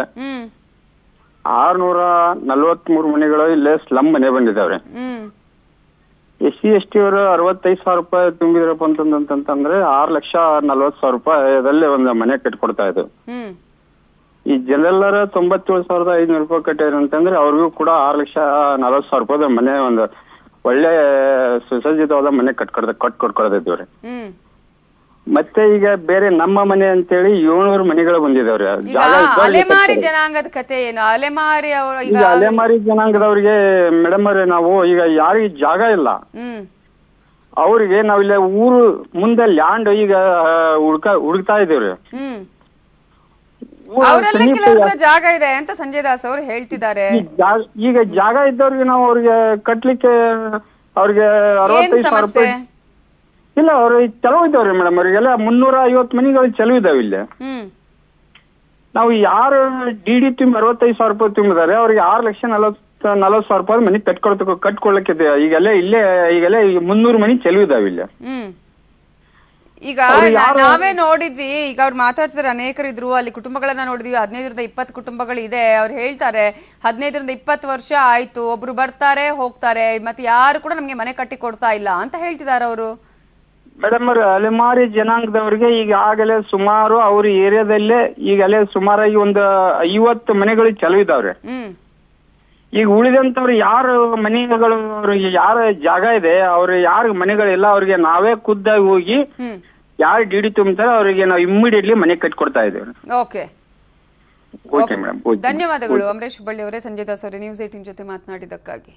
Speaker 1: ಹ್ಮ್
Speaker 7: ನಲ್ವತ್ ಮೂರು ಮನೆಗಳು ಇಲ್ಲೇ ಸ್ಲಮ್ ಮನೆ ಬಂದಿದ್ದಾವ್ರೆ.
Speaker 1: ಹ್ಮ್.
Speaker 7: ಎಸ್ ಸಿ ಎಸ್ ಟಿ ಅವರು ಅರವತ್ತೈದು ಸಾವಿರ ರೂಪಾಯಿ ತುಂಬಿದ್ರಪ್ಪ ಅಂತಂದ್ರೆ ಆರು ಲಕ್ಷ ನಲ್ವತ್ತು ಸಾವಿರ ರೂಪಾಯಿ ಒಂದು ಮನೆ ಕಟ್ಕೊಡ್ತಾ ಇದ್ರು.
Speaker 1: ಹ್ಮ್.
Speaker 7: ಈ ಜನರೆಲ್ಲರ ತೊಂಬತ್ತೇಳು ಸಾವಿರದ ಐದ್ನೂರು ರೂಪಾಯಿ ಕಟ್ಟಿದ್ರು ಅಂತಂದ್ರೆ ಅವ್ರಿಗೂ ಕೂಡ ಆರು ಲಕ್ಷ ನಲ್ವತ್ತು ಸಾವಿರ ರೂಪಾಯಿ ಮನೆ ಒಂದು ಒಳ್ಳೆ ಸುಸಜ್ಜಿತವಾದ ಮನೆ ಕಟ್ಕೊಡ್ದ ಕಟ್ ಕೊಡ್ಕೊಡ್ತಿದ್ವಿ
Speaker 1: ಹ್ಮ್.
Speaker 7: ಮತ್ತೆ ಈಗ ಬೇರೆ ನಮ್ಮ ಮನೆ ಅಂತೇಳಿ ಏಳ್ನೂರು ಮನೆಗಳು ಬಂದಿದಾವ್ರಿ.
Speaker 1: ಈಗ
Speaker 7: ಜಾಗ ಇದ್ದವ್ರಿಗೆ
Speaker 1: ಅಲೆಮಾರಿ. ಜನಾಂಗದ ಕತೆ ಏನು? ಅಲೆಮಾರಿ ಅವರು ಈಗ
Speaker 7: ಈಗ ಅಲೆಮಾರಿ ಜನಾಂಗದವ್ರಿಗೆ ಮೇಡಮ್ ಅವ್ರೆ ನಾವು ಈಗ ಯಾರಿಗೆ ಜಾಗ ಇಲ್ಲ.
Speaker 1: ಹ್ಮ್.
Speaker 7: ಅವ್ರಿಗೆ ನಾವಿಲ್ಲ ಊರು ಮುಂದೆ ಲ್ಯಾಂಡ್ ಈಗ ಹುಡ್ಕ ಹುಡುಕ್ತಾ ಇದೀವ್ರಿ
Speaker 1: ಹ್ಮ್.
Speaker 7: ಊರು
Speaker 1: ಅವರೆಲ್ಲ
Speaker 7: ಸಮೀಪ
Speaker 1: ಕೆಲವ್ರ ಜಾಗ ಇದೆ ಅಂತ ಸಂಜಯ್ ದಾಸ್ ಅವರು ಹೇಳ್ತಿದ್ದಾರೆ.
Speaker 7: ಈ ಜಾಗ- ಈಗ ಜಾಗ ಇದ್ದವ್ರಿಗೆ ನಾವು ಅವ್ರಿಗೆ ಕಟ್ಲಿಕ್ಕೆ ಅವ್ರಿಗೆ
Speaker 1: ಏನ್
Speaker 7: ಅರವತ್ತೈದು ಸಾವಿರ
Speaker 1: ಸಮಸ್ಯೆ?
Speaker 7: ರೂಪಾಯಿ ಇಲ್ಲ ಅವರು ಚಲೋ ಇದ್ದಾವ್ರಿ ಮೇಡಮ್. ಅವರಿಗೆಲ್ಲ ಮುನ್ನೂರ ಐವತ್ತು ಮನೆಗಳು ಚಲೋ ಇದಾವೆ ಇಲ್ಲಿ.
Speaker 1: ಹ್ಮ್.
Speaker 7: ನಾವು ಯಾರು ಡಿ ಡಿ ತುಂಬಿ ಅರವತ್ತೈದು ಸಾವಿರ ರೂಪಾಯಿ ತುಂಬಿದಾರೆ. ಅವ್ರಿಗೆ ಆರು ಲಕ್ಷ ನಲವತ್ತು ನಲವತ್ತು ಸಾವಿರ ರೂಪಾಯಿ ಮನೆ ಕಟ್ಕೊಳ್ಳಕ್ಕೆ ಈಗೆಲ್ಲ ಇಲ್ಲೇ ಈಗೆಲ್ಲ ಈಗ ಮುನ್ನೂರು ಮನೆ ಚಲೋ ಇದಾವೆ ಇಲ್ಲಿ.
Speaker 1: ಹ್ಮ್. ಈಗ
Speaker 7: ಅವ್ರು ಯಾರು-
Speaker 1: ನಾವೇ ನೋಡಿದ್ವಿ. ಈಗ ಅವ್ರು ಮಾತಾಡ್ಸಿದ್ರೆ ಅನೇಕರು ಇದ್ರು ಅಲ್ಲಿ ಕುಟುಂಬಗಳನ್ನ ನೋಡಿದ್ವಿ. ಹದಿನೈದರಿಂದ ಇಪ್ಪತ್ತು ಕುಟುಂಬಗಳು ಇದೆ ಅವ್ರು ಹೇಳ್ತಾರೆ ಹದಿನೈದರಿಂದ ಇಪ್ಪತ್ತು ವರ್ಷ ಆಯ್ತು. ಒಬ್ರು ಬರ್ತಾರೆ ಹೋಗ್ತಾರೆ. ಮತ್ತೆ ಯಾರು ಕೂಡ ನಮ್ಗೆ ಮನೆ ಕಟ್ಟಿ ಕೊಡ್ತಾ ಇಲ್ಲ ಅಂತ ಹೇಳ್ತಿದ್ದಾರೆ ಅವರು.
Speaker 7: ಮೇಡಮ್ ಅವ್ರ ಅಲೆಮಾರಿ ಜನಾಂಗದವ್ರಿಗೆ ಈಗಾಗಲೇ ಸುಮಾರು ಅವ್ರ ಏರಿಯಾದಲ್ಲೇ ಈಗಲೇ ಸುಮಾರಾಗಿ ಒಂದು ಐವತ್ತು ಮನೆಗಳು ಚಲೋ ಇದಾವ್ರೆ.
Speaker 1: ಹ್ಮ್.
Speaker 7: ಈಗ ಉಳಿದಂತವ್ರು ಯಾರು ಮನೆಗಳು ಅವ್ರಿಗೆ ಯಾರ ಜಾಗ ಇದೆ ಅವ್ರ ಯಾರ ಮನೆಗಳಿಲ್ಲ ಅವ್ರಿಗೆ ನಾವೇ ಖುದ್ದಾಗಿ ಹೋಗಿ
Speaker 1: ಹ್ಮ್.
Speaker 7: ಯಾರು ಡಿ ಡಿ ತುಂಬ್ತಾರೆ ಅವರಿಗೆ ನಾವು ಇಮ್ಮಿಡಿಯೇಟ್ಲಿ ಮನೆ ಕಟ್ಕೊಡ್ತಾ ಇದ್ದೇವೆ.
Speaker 1: ಓಕೆ.
Speaker 7: ಓಕೆ. ಮೇಡಮ್
Speaker 1: ಧನ್ಯವಾದಗಳು. ಅಮರೇಶ್ ಹುಬ್ಬಳ್ಳಿ ಅವರೇ ಸಂಜಯ್ ದಾಸ್ ಅವರೇ ನ್ಯೂಸ್ ಏಟಿನ್ ಜೊತೆ ಮಾತನಾಡಿದ್ದಕ್ಕಾಗಿ.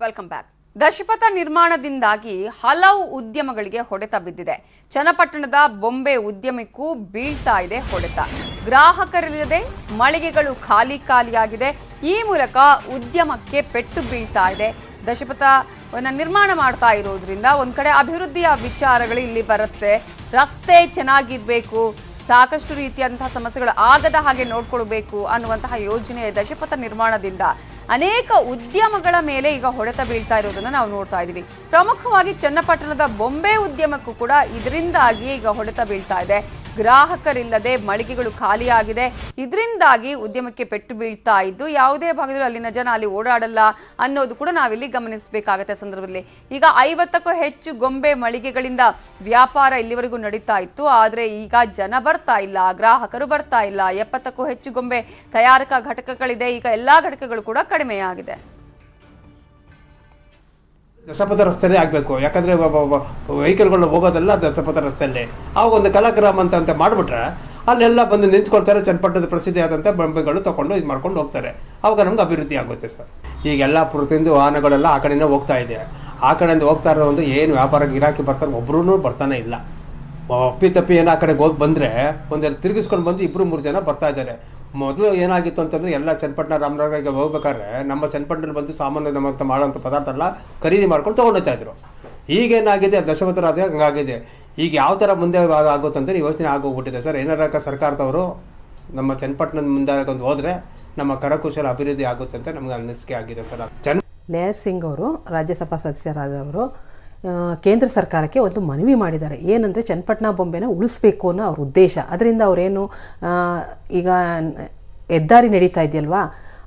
Speaker 1: ವೆಲ್ಕಮ್ ಬ್ಯಾಕ್ ದಶಪಥ ನಿರ್ಮಾಣದಿಂದಾಗಿ ಹಲವು ಉದ್ಯಮಗಳಿಗೆ ಹೊಡೆತ ಬಿದ್ದಿದೆ. ಚನ್ನಪಟ್ಟಣದ ಬೊಂಬೆ ಉದ್ಯಮಕ್ಕೂ ಬೀಳ್ತಾ ಇದೆ ಹೊಡೆತ. ಗ್ರಾಹಕರಿಲ್ಲದೆ ಮಳಿಗೆಗಳು ಖಾಲಿ ಖಾಲಿಯಾಗಿದೆ. ಈ ಮೂಲಕ ಉದ್ಯಮಕ್ಕೆ ಪೆಟ್ಟು ಬೀಳ್ತಾ ಇದೆ. ದಶಪಥವನ್ನು ನಿರ್ಮಾಣ ಮಾಡ್ತಾ ಇರೋದ್ರಿಂದ ಒಂದು ಕಡೆ ಅಭಿವೃದ್ಧಿಯ ವಿಚಾರಗಳು ಇಲ್ಲಿ ಬರುತ್ತೆ. ರಸ್ತೆ ಚೆನ್ನಾಗಿರಬೇಕು. ಸಾಕಷ್ಟು ರೀತಿಯಾದಂತಹ ಸಮಸ್ಯೆಗಳು ಆಗದ ಹಾಗೆ ನೋಡ್ಕೊಳ್ಬೇಕು ಅನ್ನುವಂತಹ ಯೋಜನೆ ದಶಪಥ ನಿರ್ಮಾಣದಿಂದ ಅನೇಕ ಉದ್ಯಮಗಳ ಮೇಲೆ ಈಗ ಹೊಡೆತ ಬೀಳ್ತಾ ಇರೋದನ್ನ ನಾವು ನೋಡ್ತಾ ಇದೀವಿ. ಪ್ರಮುಖವಾಗಿ ಚನ್ನಪಟ್ಟಣದ ಬೊಂಬೆ ಉದ್ಯಮಕ್ಕೂ ಕೂಡ ಇದರಿಂದಾಗಿ ಈಗ ಹೊಡೆತ ಬೀಳ್ತಾ ಇದೆ. ಗ್ರಾಹಕರಿಲ್ಲದೆ ಮಳಿಗೆಗಳು ಖಾಲಿಯಾಗಿದೆ. ಇದರಿಂದಾಗಿ ಉದ್ಯಮಕ್ಕೆ ಪೆಟ್ಟು ಬೀಳ್ತಾ ಇದ್ದು ಯಾವುದೇ ಭಾಗದಲ್ಲೂ ಅಲ್ಲಿನ ಜನ ಅಲ್ಲಿ ಓಡಾಡಲ್ಲ ಅನ್ನೋದು ಕೂಡ ನಾವಿಲ್ಲಿ ಗಮನಿಸಬೇಕಾಗತ್ತೆ ಸಂದರ್ಭದಲ್ಲಿ. ಈಗ ಐವತ್ತಕ್ಕೂ ಹೆಚ್ಚು ಗೊಂಬೆ ಮಳಿಗೆಗಳಿಂದ ವ್ಯಾಪಾರ ಇಲ್ಲಿವರೆಗೂ ನಡೀತಾ ಇತ್ತು. ಆದರೆ ಈಗ ಜನ ಬರ್ತಾ ಇಲ್ಲ, ಗ್ರಾಹಕರು ಬರ್ತಾ ಇಲ್ಲ. ಎಪ್ಪತ್ತಕ್ಕೂ ಹೆಚ್ಚು ಗೊಂಬೆ ತಯಾರಕ ಘಟಕಗಳಿದೆ. ಈಗ ಎಲ್ಲಾ ಘಟಕಗಳು ಕೂಡ ಕಡಿಮೆಯಾಗಿದೆ.
Speaker 9: ದಸಪಥ ರಸ್ತೆನೇ ಆಗಬೇಕು. ಯಾಕಂದರೆ ವೆಹಿಕಲ್ಗಳು ಹೋಗೋದೆಲ್ಲ ದಸಪಥ ರಸ್ತೆಯಲ್ಲಿ. ಆವಾಗ ಒಂದು ಕಲಾಗ್ರಾಮ ಅಂತ ಅಂತ ಮಾಡಿಬಿಟ್ರೆ ಅಲ್ಲೆಲ್ಲ ಬಂದು ನಿಂತ್ಕೊಳ್ತಾರೆ, ಚನ್ನಪಟ್ಟಣದ ಪ್ರಸಿದ್ಧಿಯಾದಂಥ ಬೊಂಬೆಗಳು ತಗೊಂಡು ಇದು ಮಾಡ್ಕೊಂಡು ಹೋಗ್ತಾರೆ. ಆವಾಗ ನಮ್ಗೆ ಅಭಿವೃದ್ಧಿ ಆಗುತ್ತೆ ಸರ್. ಈಗ ಎಲ್ಲ ಪ್ರತಿಯೊಂದು ವಾಹನಗಳೆಲ್ಲ ಆ ಕಡೆಯೇ ಹೋಗ್ತಾ ಇದೆ. ಆ ಕಡೆಯಿಂದ ಹೋಗ್ತಾ ಇರೋ ಏನು ವ್ಯಾಪಾರ ಗಿರಾಕಿ ಬರ್ತಾರೆ ಒಬ್ಬರೂ ಬರ್ತಾನೆ ಇಲ್ಲ. ಅಪ್ಪಿ ತಪ್ಪಿ ಏನೋ ಆ ಕಡೆಗೆ ಹೋಗಿ ಬಂದರೆ ಒಂದೆರಡು ತಿರುಗಿಸ್ಕೊಂಡು ಬಂದು ಇಬ್ಬರು ಮೂರು ಜನ ಬರ್ತಾ ಇದ್ದಾರೆ. ಮೊದಲು ಏನಾಗಿತ್ತು ಅಂತಂದರೆ ಎಲ್ಲ ಚನ್ನಪಟ್ಟಣ ರಾಮನಗರಗೆ ಹೋಗ್ಬೇಕಾದ್ರೆ ನಮ್ಮ ಚನ್ನಪಟ್ಟಣದಲ್ಲಿ ಬಂದು ಸಾಮಾನ್ಯ ನಮ್ಮಂತ ಮಾಡೋಂಥ ಪದಾರ್ಥ ಎಲ್ಲ ಖರೀದಿ ಮಾಡ್ಕೊಂಡು ತೊಗೊಂಡೋಗ್ತಾ ಇದ್ರು. ಈಗೇನಾಗಿದೆ ದಶಮಥ ಅದೇ ಹಂಗಾಗಿದೆ. ಈಗ ಯಾವ ಥರ ಮುಂದೆ ಆಗುತ್ತಂದರೆ ಯೋಚನೆ ಆಗೋಗ್ಬಿಟ್ಟಿದೆ. ಸರ್, ಏನಾರ ಸರ್ಕಾರದವರು ನಮ್ಮ ಚನ್ನಪಟ್ಟಣದ ಮುಂದೆ ಒಂದು ಹೋದರೆ ನಮ್ಮ ಕರಕುಶಲ ಅಭಿವೃದ್ಧಿ ಆಗುತ್ತೆ ಅಂತ ನಮ್ಗೆ ಅನಿಸಿಕೆ ಆಗಿದೆ ಸರ್. ಚನ್
Speaker 10: ಲೇಯರ್ ಸಿಂಗ್ ಅವರು, ರಾಜ್ಯಸಭಾ ಸದಸ್ಯರಾದವರು ಕೇಂದ್ರ ಸರ್ಕಾರಕ್ಕೆ ಒಂದು ಮನವಿ ಮಾಡಿದ್ದಾರೆ. ಏನಂದರೆ ಚನ್ನಪಟ್ಟಣ ಬೊಂಬೆನ ಉಳಿಸ್ಬೇಕು ಅನ್ನೋ ಅವ್ರ ಉದ್ದೇಶ. ಅದರಿಂದ ಅವರೇನು ಈಗ ಹೆದ್ದಾರಿ ನಡೀತಾ ಇದೆಯಲ್ವಾ?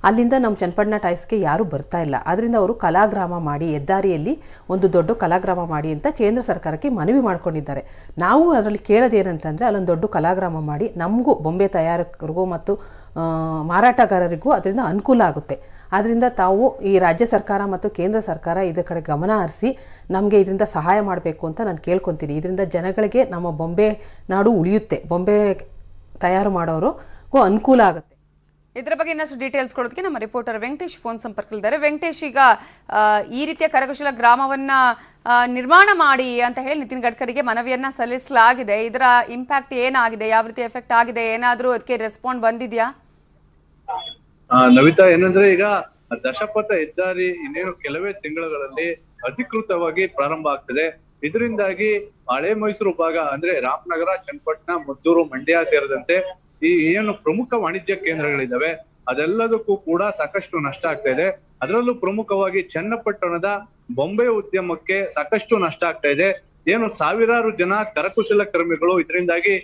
Speaker 10: ಅಲ್ಲಿಂದ ನಮ್ಮ ಚನ್ನಪಟ್ಟಣ ಟಾಯ್ಸ್ಗೆ ಯಾರೂ ಬರ್ತಾ ಇಲ್ಲ. ಅದರಿಂದ ಅವರು ಕಲಾಗ್ರಾಮ ಮಾಡಿ, ಹೆದ್ದಾರಿಯಲ್ಲಿ ಒಂದು ದೊಡ್ಡ ಕಲಾಗ್ರಾಮ ಮಾಡಿ ಅಂತ ಕೇಂದ್ರ ಸರ್ಕಾರಕ್ಕೆ ಮನವಿ ಮಾಡ್ಕೊಂಡಿದ್ದಾರೆ. ನಾವು ಅದರಲ್ಲಿ ಕೇಳೋದೇನಂತಂದರೆ ಅಲ್ಲೊಂದು ದೊಡ್ಡ ಕಲಾಗ್ರಾಮ ಮಾಡಿ ನಮಗೂ ಬೊಂಬೆ ತಯಾರಕರಿಗೂ ಮತ್ತು ಮಾರಾಟಗಾರರಿಗೂ ಅದರಿಂದ ಅನುಕೂಲ ಆಗುತ್ತೆ. ಆದ್ದರಿಂದ ತಾವು ಈ ರಾಜ್ಯ ಸರ್ಕಾರ ಮತ್ತು ಕೇಂದ್ರ ಸರ್ಕಾರ ಇದರ ಕಡೆ ಗಮನ ಹರಿಸಿ ನಮಗೆ ಇದರಿಂದ ಸಹಾಯ ಮಾಡಬೇಕು ಅಂತ ನಾನು ಕೇಳ್ಕೊತೀನಿ. ಇದರಿಂದ ಜನಗಳಿಗೆ ನಮ್ಮ ಬೊಂಬೆ ನಾಡು ಉಳಿಯುತ್ತೆ. ಬೊಂಬೆ ತಯಾರು ಮಾಡೋರಿಗೂ ಅನುಕೂಲ ಆಗುತ್ತೆ.
Speaker 1: ಇದರ ಬಗ್ಗೆ ಇನ್ನಷ್ಟು ಡೀಟೇಲ್ಸ್ ಕೊಡೋದಕ್ಕೆ ನಮ್ಮ ರಿಪೋರ್ಟರ್ ವೆಂಕಟೇಶ್ ಫೋನ್ ಸಂಪರ್ಕದಲ್ಲಿದ್ದಾರೆ. ವೆಂಕಟೇಶ್, ಈಗ ಈ ರೀತಿಯ ಕರಕುಶಲ ಗ್ರಾಮವನ್ನ ನಿರ್ಮಾಣ ಮಾಡಿ ಅಂತ ಹೇಳಿ ನಿತಿನ್ ಗಡ್ಕರಿಗೆ ಮನವಿಯನ್ನ ಸಲ್ಲಿಸಲಾಗಿದೆ. ಇದರ ಇಂಪ್ಯಾಕ್ಟ್ ಏನಾಗಿದೆ? ಯಾವ ರೀತಿ ಎಫೆಕ್ಟ್ ಆಗಿದೆ? ಏನಾದರೂ ಅದಕ್ಕೆ ರೆಸ್ಪಾಂಡ್ ಬಂದಿದೆಯಾ?
Speaker 11: ನವಿತಾ, ಏನಂದ್ರೆ ಈಗ ದಶಪಥ ಹೆದ್ದಾರಿ ಇನ್ನೇನು ಕೆಲವೇ ತಿಂಗಳುಗಳಲ್ಲಿ ಅಧಿಕೃತವಾಗಿ ಪ್ರಾರಂಭ ಆಗ್ತದೆ. ಇದರಿಂದಾಗಿ ಹಳೆ ಮೈಸೂರು ಭಾಗ, ಅಂದ್ರೆ ರಾಮನಗರ, ಚನ್ನಪಟ್ಟಣ, ಮದ್ದೂರು, ಮಂಡ್ಯ ಸೇರಿದಂತೆ ಈ ಏನು ಪ್ರಮುಖ ವಾಣಿಜ್ಯ ಕೇಂದ್ರಗಳಿದಾವೆ ಅದೆಲ್ಲದಕ್ಕೂ ಕೂಡ ಸಾಕಷ್ಟು ನಷ್ಟ ಆಗ್ತಾ ಇದೆ. ಅದರಲ್ಲೂ ಪ್ರಮುಖವಾಗಿ ಚನ್ನಪಟ್ಟಣದ ಬೊಂಬೆ ಉದ್ಯಮಕ್ಕೆ ಸಾಕಷ್ಟು ನಷ್ಟ ಆಗ್ತಾ ಇದೆ. ಏನು ಸಾವಿರಾರು ಜನ ಕರಕುಶಲ ಕರ್ಮಿಗಳು ಇದರಿಂದಾಗಿ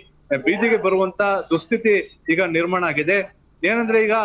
Speaker 11: ಬೀದಿಗೆ ಬರುವಂತ ದುಸ್ಥಿತಿ ಈಗ ನಿರ್ಮಾಣ ಆಗಿದೆ. ಏನಂದ್ರೆ ಈಗ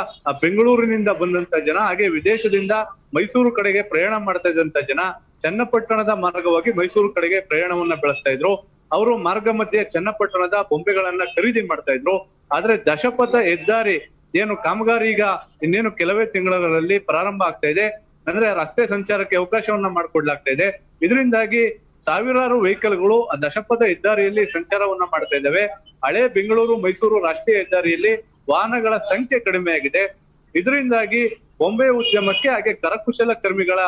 Speaker 11: ಬೆಂಗಳೂರಿನಿಂದ ಬಂದಂತ ಜನ, ಹಾಗೆ ವಿದೇಶದಿಂದ ಮೈಸೂರು ಕಡೆಗೆ ಪ್ರಯಾಣ ಮಾಡ್ತಾ ಇದ್ದಂತ ಜನ ಚನ್ನಪಟ್ಟಣದ ಮಾರ್ಗವಾಗಿ ಮೈಸೂರು ಕಡೆಗೆ ಪ್ರಯಾಣವನ್ನ ಬೆಳೆಸ್ತಾ ಇದ್ರು. ಅವರು ಮಾರ್ಗ ಮಧ್ಯೆ ಚನ್ನಪಟ್ಟಣದ ಬೊಂಬೆಗಳನ್ನ ಖರೀದಿ ಮಾಡ್ತಾ ಇದ್ರು. ಆದ್ರೆ ದಶಪಥ ಹೆದ್ದಾರಿ ಏನು ಕಾಮಗಾರಿ ಈಗ ಇನ್ನೇನು ಕೆಲವೇ ತಿಂಗಳಲ್ಲಿ ಪ್ರಾರಂಭ ಆಗ್ತಾ ಇದೆ. ಅಂದ್ರೆ ರಸ್ತೆ ಸಂಚಾರಕ್ಕೆ ಅವಕಾಶವನ್ನ ಮಾಡಿಕೊಡ್ಲಾಗ್ತಾ ಇದೆ. ಇದರಿಂದಾಗಿ ಸಾವಿರಾರು ವೆಹಿಕಲ್ಗಳು ದಶಪಥ ಹೆದ್ದಾರಿಯಲ್ಲಿ ಸಂಚಾರವನ್ನ ಮಾಡ್ತಾ ಇದ್ದಾವೆ. ಹಳೆ ಬೆಂಗಳೂರು ಮೈಸೂರು ರಾಷ್ಟ್ರೀಯ ಹೆದ್ದಾರಿಯಲ್ಲಿ ವಾಹನಗಳ ಸಂಖ್ಯೆ ಕಡಿಮೆಯಾಗಿದೆ ಇದರಿಂದಾಗಿ ಬೊಂಬೆ ಉದ್ಯಮಕ್ಕೆ ಹಾಗೆ ಕರಕುಶಲ ಕರ್ಮಿಗಳ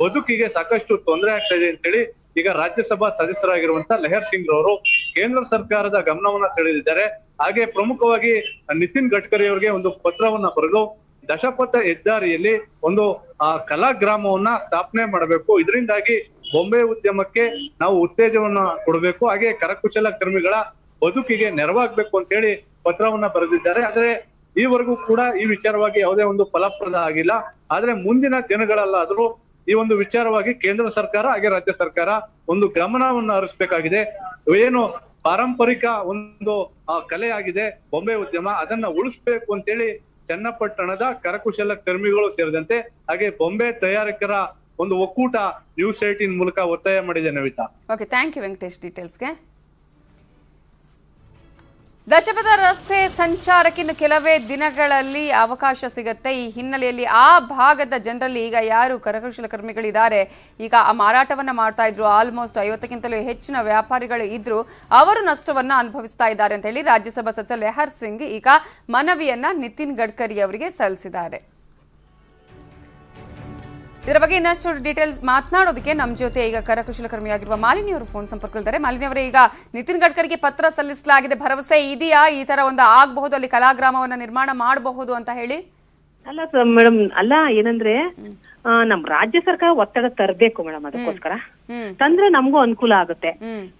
Speaker 11: ಬದುಕಿಗೆ ಸಾಕಷ್ಟು ತೊಂದರೆ ಆಗ್ತಾ ಇದೆ ಅಂತೇಳಿ ಈಗ ರಾಜ್ಯಸಭಾ ಸದಸ್ಯರಾಗಿರುವಂತ ಲೆಹರ್ ಸಿಂಗ್ ಅವರು ಕೇಂದ್ರ ಸರ್ಕಾರದ ಗಮನವನ್ನ ಸೆಳೆದಿದ್ದಾರೆ. ಹಾಗೆ ಪ್ರಮುಖವಾಗಿ ನಿತಿನ್ ಗಡ್ಕರಿ ಅವರಿಗೆ ಒಂದು ಪತ್ರವನ್ನ ಬರೆದು ದಶಪಥ ಹೆದ್ದಾರಿಯಲ್ಲಿ ಒಂದು, ಆ ಕಲಾಗ್ರಾಮವನ್ನ ಸ್ಥಾಪನೆ ಮಾಡಬೇಕು. ಇದರಿಂದಾಗಿ ಬೊಂಬೆ ಉದ್ಯಮಕ್ಕೆ ನಾವು ಉತ್ತೇಜವನ್ನ ಕೊಡಬೇಕು. ಹಾಗೆ ಕರಕುಶಲ ಕರ್ಮಿಗಳ ಬದುಕಿಗೆ ನೆರವಾಗಬೇಕು ಅಂತ ಹೇಳಿ ಪತ್ರವನ್ನ ಬರೆದಿದ್ದಾರೆ. ಆದ್ರೆ ಈವರೆಗೂ ಕೂಡ ಈ ವಿಚಾರವಾಗಿ ಯಾವುದೇ ಒಂದು ಫಲಪ್ರದ ಆಗಿಲ್ಲ ಆದ್ರೆ ಮುಂದಿನ ದಿನಗಳಲ್ಲಾದ್ರೂ ಈ ಒಂದು ವಿಚಾರವಾಗಿ ಕೇಂದ್ರ ಸರ್ಕಾರ ಹಾಗೆ ರಾಜ್ಯ ಸರ್ಕಾರ ಒಂದು ಗಮನವನ್ನು ಹರಿಸಬೇಕಾಗಿದೆ. ಏನು ಪಾರಂಪರಿಕ ಒಂದು ಕಲೆಯಾಗಿದೆ, ಬೊಂಬೆ ಉದ್ಯಮ, ಅದನ್ನ ಉಳಿಸ್ಬೇಕು ಅಂತೇಳಿ ಚನ್ನಪಟ್ಟಣದ ಕರಕುಶಲ ಕರ್ಮಿಗಳು ಸೇರಿದಂತೆ ಹಾಗೆ ಬೊಂಬೆ ತಯಾರಕರ ಒಂದು ಒಕ್ಕೂಟ ನ್ಯೂಸ್ ಏಟಿನ್ ಮೂಲಕ ಒತ್ತಾಯ ಮಾಡಿದೆ Navita.
Speaker 1: Okay thank you Venkatesh ಡೀಟೇಲ್ಸ್ಗೆ ದಶಪಥ ರಸ್ತೆ ಸಂಚಾರಕ್ಕೆ ಇನ್ನು ಕೆಲವೇ ದಿನಗಳಲ್ಲಿ ಅವಕಾಶ ಸಿಗುತ್ತೆ. ಈ ಹಿನ್ನೆಲೆಯಲ್ಲಿ ಆ ಭಾಗದ ಜನರಲ್ಲಿ ಈಗ ಯಾರು ಕರಕುಶಲ ಕರ್ಮಿಗಳಿದ್ದಾರೆ? ಈಗ ಆ ಮಾರಾಟವನ್ನ ಮಾಡ್ತಾ ಇದ್ರು. ಆಲ್ಮೋಸ್ಟ್ ಐವತ್ತಕ್ಕಿಂತಲೂ ಹೆಚ್ಚಿನ ವ್ಯಾಪಾರಿಗಳು ಇದ್ರು. ಅವರು ನಷ್ಟವನ್ನ ಅನುಭವಿಸ್ತಾ ಇದ್ದಾರೆ ಅಂತ ಹೇಳಿ ರಾಜ್ಯಸಭಾ ಸದಸ್ಯ ಲೆಹರ್ ಸಿಂಗ್ ಈಗ ಮನವಿಯನ್ನ ನಿತಿನ್ ಗಡ್ಕರಿ ಅವರಿಗೆ ಸಲ್ಲಿಸಿದ್ದಾರೆ. ಇದರ ಬಗ್ಗೆ ಇನ್ನಷ್ಟು ಡೀಟೇಲ್ಸ್ ಮಾತನಾಡೋದಕ್ಕೆ ನಮ್ಮ ಜೊತೆ ಈಗ ಕರಕುಶಲಕರ್ಮಿಯಾಗಿರುವ ಮಾಲಿನಿ ಅವರು ಫೋನ್ ಸಂಪರ್ಕದಲ್ಲಿದ್ದಾರೆ. ಮಾಲಿನಿ ಅವರೇ ಈಗ ನಿತಿನ್ ಗಡ್ಕರಿಗೆ ಪತ್ರ ಸಲ್ಲಿಸಲಾಗಿದೆ. ಭರವಸೆ ಇದೆಯಾ? ಈ ತರ ಒಂದು ಆಗಬಹುದು? ಅಲ್ಲಿ ಕಲಾಗ್ರಾಮವನ್ನ ನಿರ್ಮಾಣ ಮಾಡಬಹುದು ಅಂತ ಹೇಳಿ.
Speaker 12: ಅಲ್ಲ ಮೇಡಮ್ ಅಲ್ಲ ಏನಂದ್ರೆ ನಮ್ ರಾಜ್ಯ ಸರ್ಕಾರ ಒತ್ತಡ ತರಬೇಕು ಮೇಡಮ್ ಅದಕ್ಕೋಸ್ಕರ. ತಂದ್ರೆ ನಮಗೂ ಅನುಕೂಲ ಆಗುತ್ತೆ.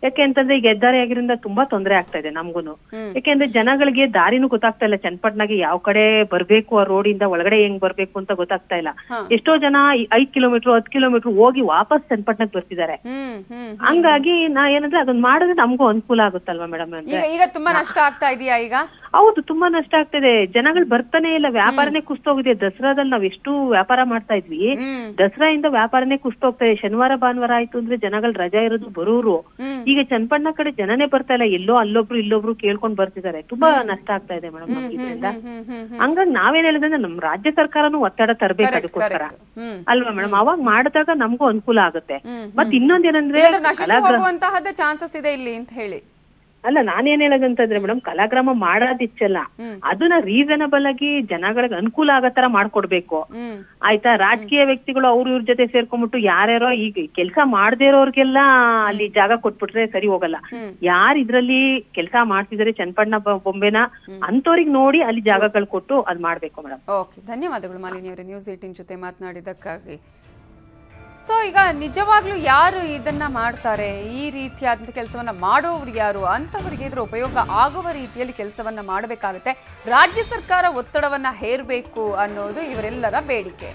Speaker 12: ಯಾಕೆ ಅಂತಂದ್ರೆ ಈಗ ಹೆದ್ದಾರಿ ಆಗಿರಿಂದ ತುಂಬಾ ತೊಂದರೆ ಆಗ್ತಾ ಇದೆ ನಮ್ಗೂನು. ಯಾಕೆಂದ್ರೆ ಜನಗಳಿಗೆ ದಾರಿನೂ ಗೊತ್ತಾಗ್ತಾ ಇಲ್ಲ. ಚನ್ನಪಟ್ಟಣಗೆ ಯಾವ ಕಡೆ ಬರ್ಬೇಕು ಆ ರೋಡ್ ಇಂದ ಒಳಗಡೆ ಹೆಂಗ್ ಬರ್ಬೇಕು ಅಂತ ಗೊತ್ತಾಗ್ತಾ ಇಲ್ಲ. ಎಷ್ಟೋ ಜನ ಐದ್ ಕಿಲೋಮೀಟರ್ ಹತ್ ಕಿಲೋಮೀಟರ್ ಹೋಗಿ ವಾಪಸ್ ಚನ್ನಪಟ್ಟಣಕ್ಕೆ ಬರ್ತಿದ್ದಾರೆ. ಹಂಗಾಗಿ ನಾ ಏನಂದ್ರೆ ಅದನ್ನ ಮಾಡಿದ್ರೆ ನಮಗೂ ಅನುಕೂಲ ಆಗುತ್ತಲ್ವಾ ಮೇಡಮ್
Speaker 1: ಈಗ ತುಂಬಾ ನಷ್ಟ ಆಗ್ತಾ ಇದೆಯಾ ಈಗ?
Speaker 12: ಹೌದು ತುಂಬಾ ನಷ್ಟ ಆಗ್ತಿದೆ ಜನಗಳು ಬರ್ತಾನೆ ಇಲ್ಲ. ವ್ಯಾಪಾರನೇ ಕುಸ್ತೋಗಿದೆ ದಸರಾದಲ್ಲಿ ನಾವ್ ಎಷ್ಟು ವ್ಯಾಪಾರ ಮಾಡ್ತಾ ಇದ್ವಿ. ದಸರಾಯಿಂದ ವ್ಯಾಪಾರನೇ ಕುಸ್ತೋಗ್ತಾ ಇದೆ ಶನಿವಾರ ಭಾನುವಾರ ಆಯ್ತು ಅಂದ್ರೆ ಜನಗಳ ರಜಾ ಇರೋದು ಬರೋರು. ಈಗ ಚನ್ನಪಣ್ಣ ಕಡೆ ಜನನೇ ಬರ್ತಾ ಇಲ್ಲ. ಎಲ್ಲೋ ಅಲ್ಲೊಬ್ರು ಇಲ್ಲೊಬ್ರು ಕೇಳ್ಕೊಂಡ್ ಬರ್ತಿದ್ದಾರೆ. ತುಂಬಾ ನಷ್ಟ ಆಗ್ತಾ ಇದೆ ಮೇಡಮ್ ಇದರಿಂದ. ಹಂಗಾಗಿ ನಾವೇನ್ ಹೇಳಿದ್ರೆ ನಮ್ ರಾಜ್ಯ ಸರ್ಕಾರನು ಒತ್ತಡ ತರಬೇಕು ಅದಕ್ಕೋಸ್ಕರ. ಅಲ್ವಾ ಮೇಡಮ್? ಅವಾಗ ಮಾಡಿದಾಗ ನಮಗೂ ಅನುಕೂಲ ಆಗುತ್ತೆ.
Speaker 1: ಮತ್ತೆ
Speaker 12: ಮತ್ ಇನ್ನೊಂದೇನಂದ್ರೆ
Speaker 1: ಚಾನ್ಸಸ್ ಇದೆ ಇಲ್ಲಿ ಅಂತ ಹೇಳಿ.
Speaker 12: ಅಲ್ಲ ನಾನೇನ್ ಹೇಳೋದಂತಂದ್ರೆ ಮೇಡಮ್ ಕಲಾಗ್ರಾಮ ಮಾಡೋದಿಚ್ಚಲ್ಲ. ಅದನ್ನ ರೀಸನಬಲ್ ಆಗಿ ಜನಗಳಿಗೆ ಅನುಕೂಲ ಆಗೋ ತರ ಮಾಡ್ಕೊಡ್ಬೇಕು. ಆಯ್ತಾ? ರಾಜಕೀಯ ವ್ಯಕ್ತಿಗಳು ಅವ್ರ ಇವ್ರ ಜೊತೆ ಸೇರ್ಕೊಂಡ್ಬಿಟ್ಟು ಯಾರ್ಯಾರೋ ಈಗ ಕೆಲಸ ಮಾಡದೇ ಇರೋರ್ಗೆಲ್ಲ ಅಲ್ಲಿ ಜಾಗ ಕೊಟ್ಬಿಟ್ರೆ ಸರಿ ಹೋಗಲ್ಲ. ಯಾರ್ ಇದ್ರಲ್ಲಿ ಕೆಲಸ ಮಾಡ್ತಿದಾರೆ ಚನ್ನಪಣ್ಣ ಬೊಂಬೆನ ಅಂತವ್ರಿಗೆ ನೋಡಿ ಅಲ್ಲಿ ಜಾಗಗಳು ಕೊಟ್ಟು ಅದ್ ಮಾಡ್ಬೇಕು ಮೇಡಮ್.
Speaker 1: ಓಕೆ ಧನ್ಯವಾದಗಳು ಮಾಲಿನಿ ಅವರೇ ನ್ಯೂಸ್ ಏಟಿನ್ ಜೊತೆ ಮಾತನಾಡಿದ್ದಕ್ಕಾಗಿ. ಸೊ ಈಗ ನಿಜವಾಗ್ಲೂ ಯಾರು ಇದನ್ನ ಮಾಡ್ತಾರೆ? ಈ ರೀತಿಯಾದಂಥ ಕೆಲಸವನ್ನ ಮಾಡೋರು ಯಾರು? ಅಂತವರಿಗೆ ಇದರ ಉಪಯೋಗ ಆಗುವ ರೀತಿಯಲ್ಲಿ ಕೆಲಸವನ್ನ ಮಾಡಬೇಕಾಗುತ್ತೆ. ರಾಜ್ಯ ಸರ್ಕಾರ ಒತ್ತಡವನ್ನ ಹೇರಬೇಕು ಅನ್ನೋದು ಇವರೆಲ್ಲರ ಬೇಡಿಕೆ.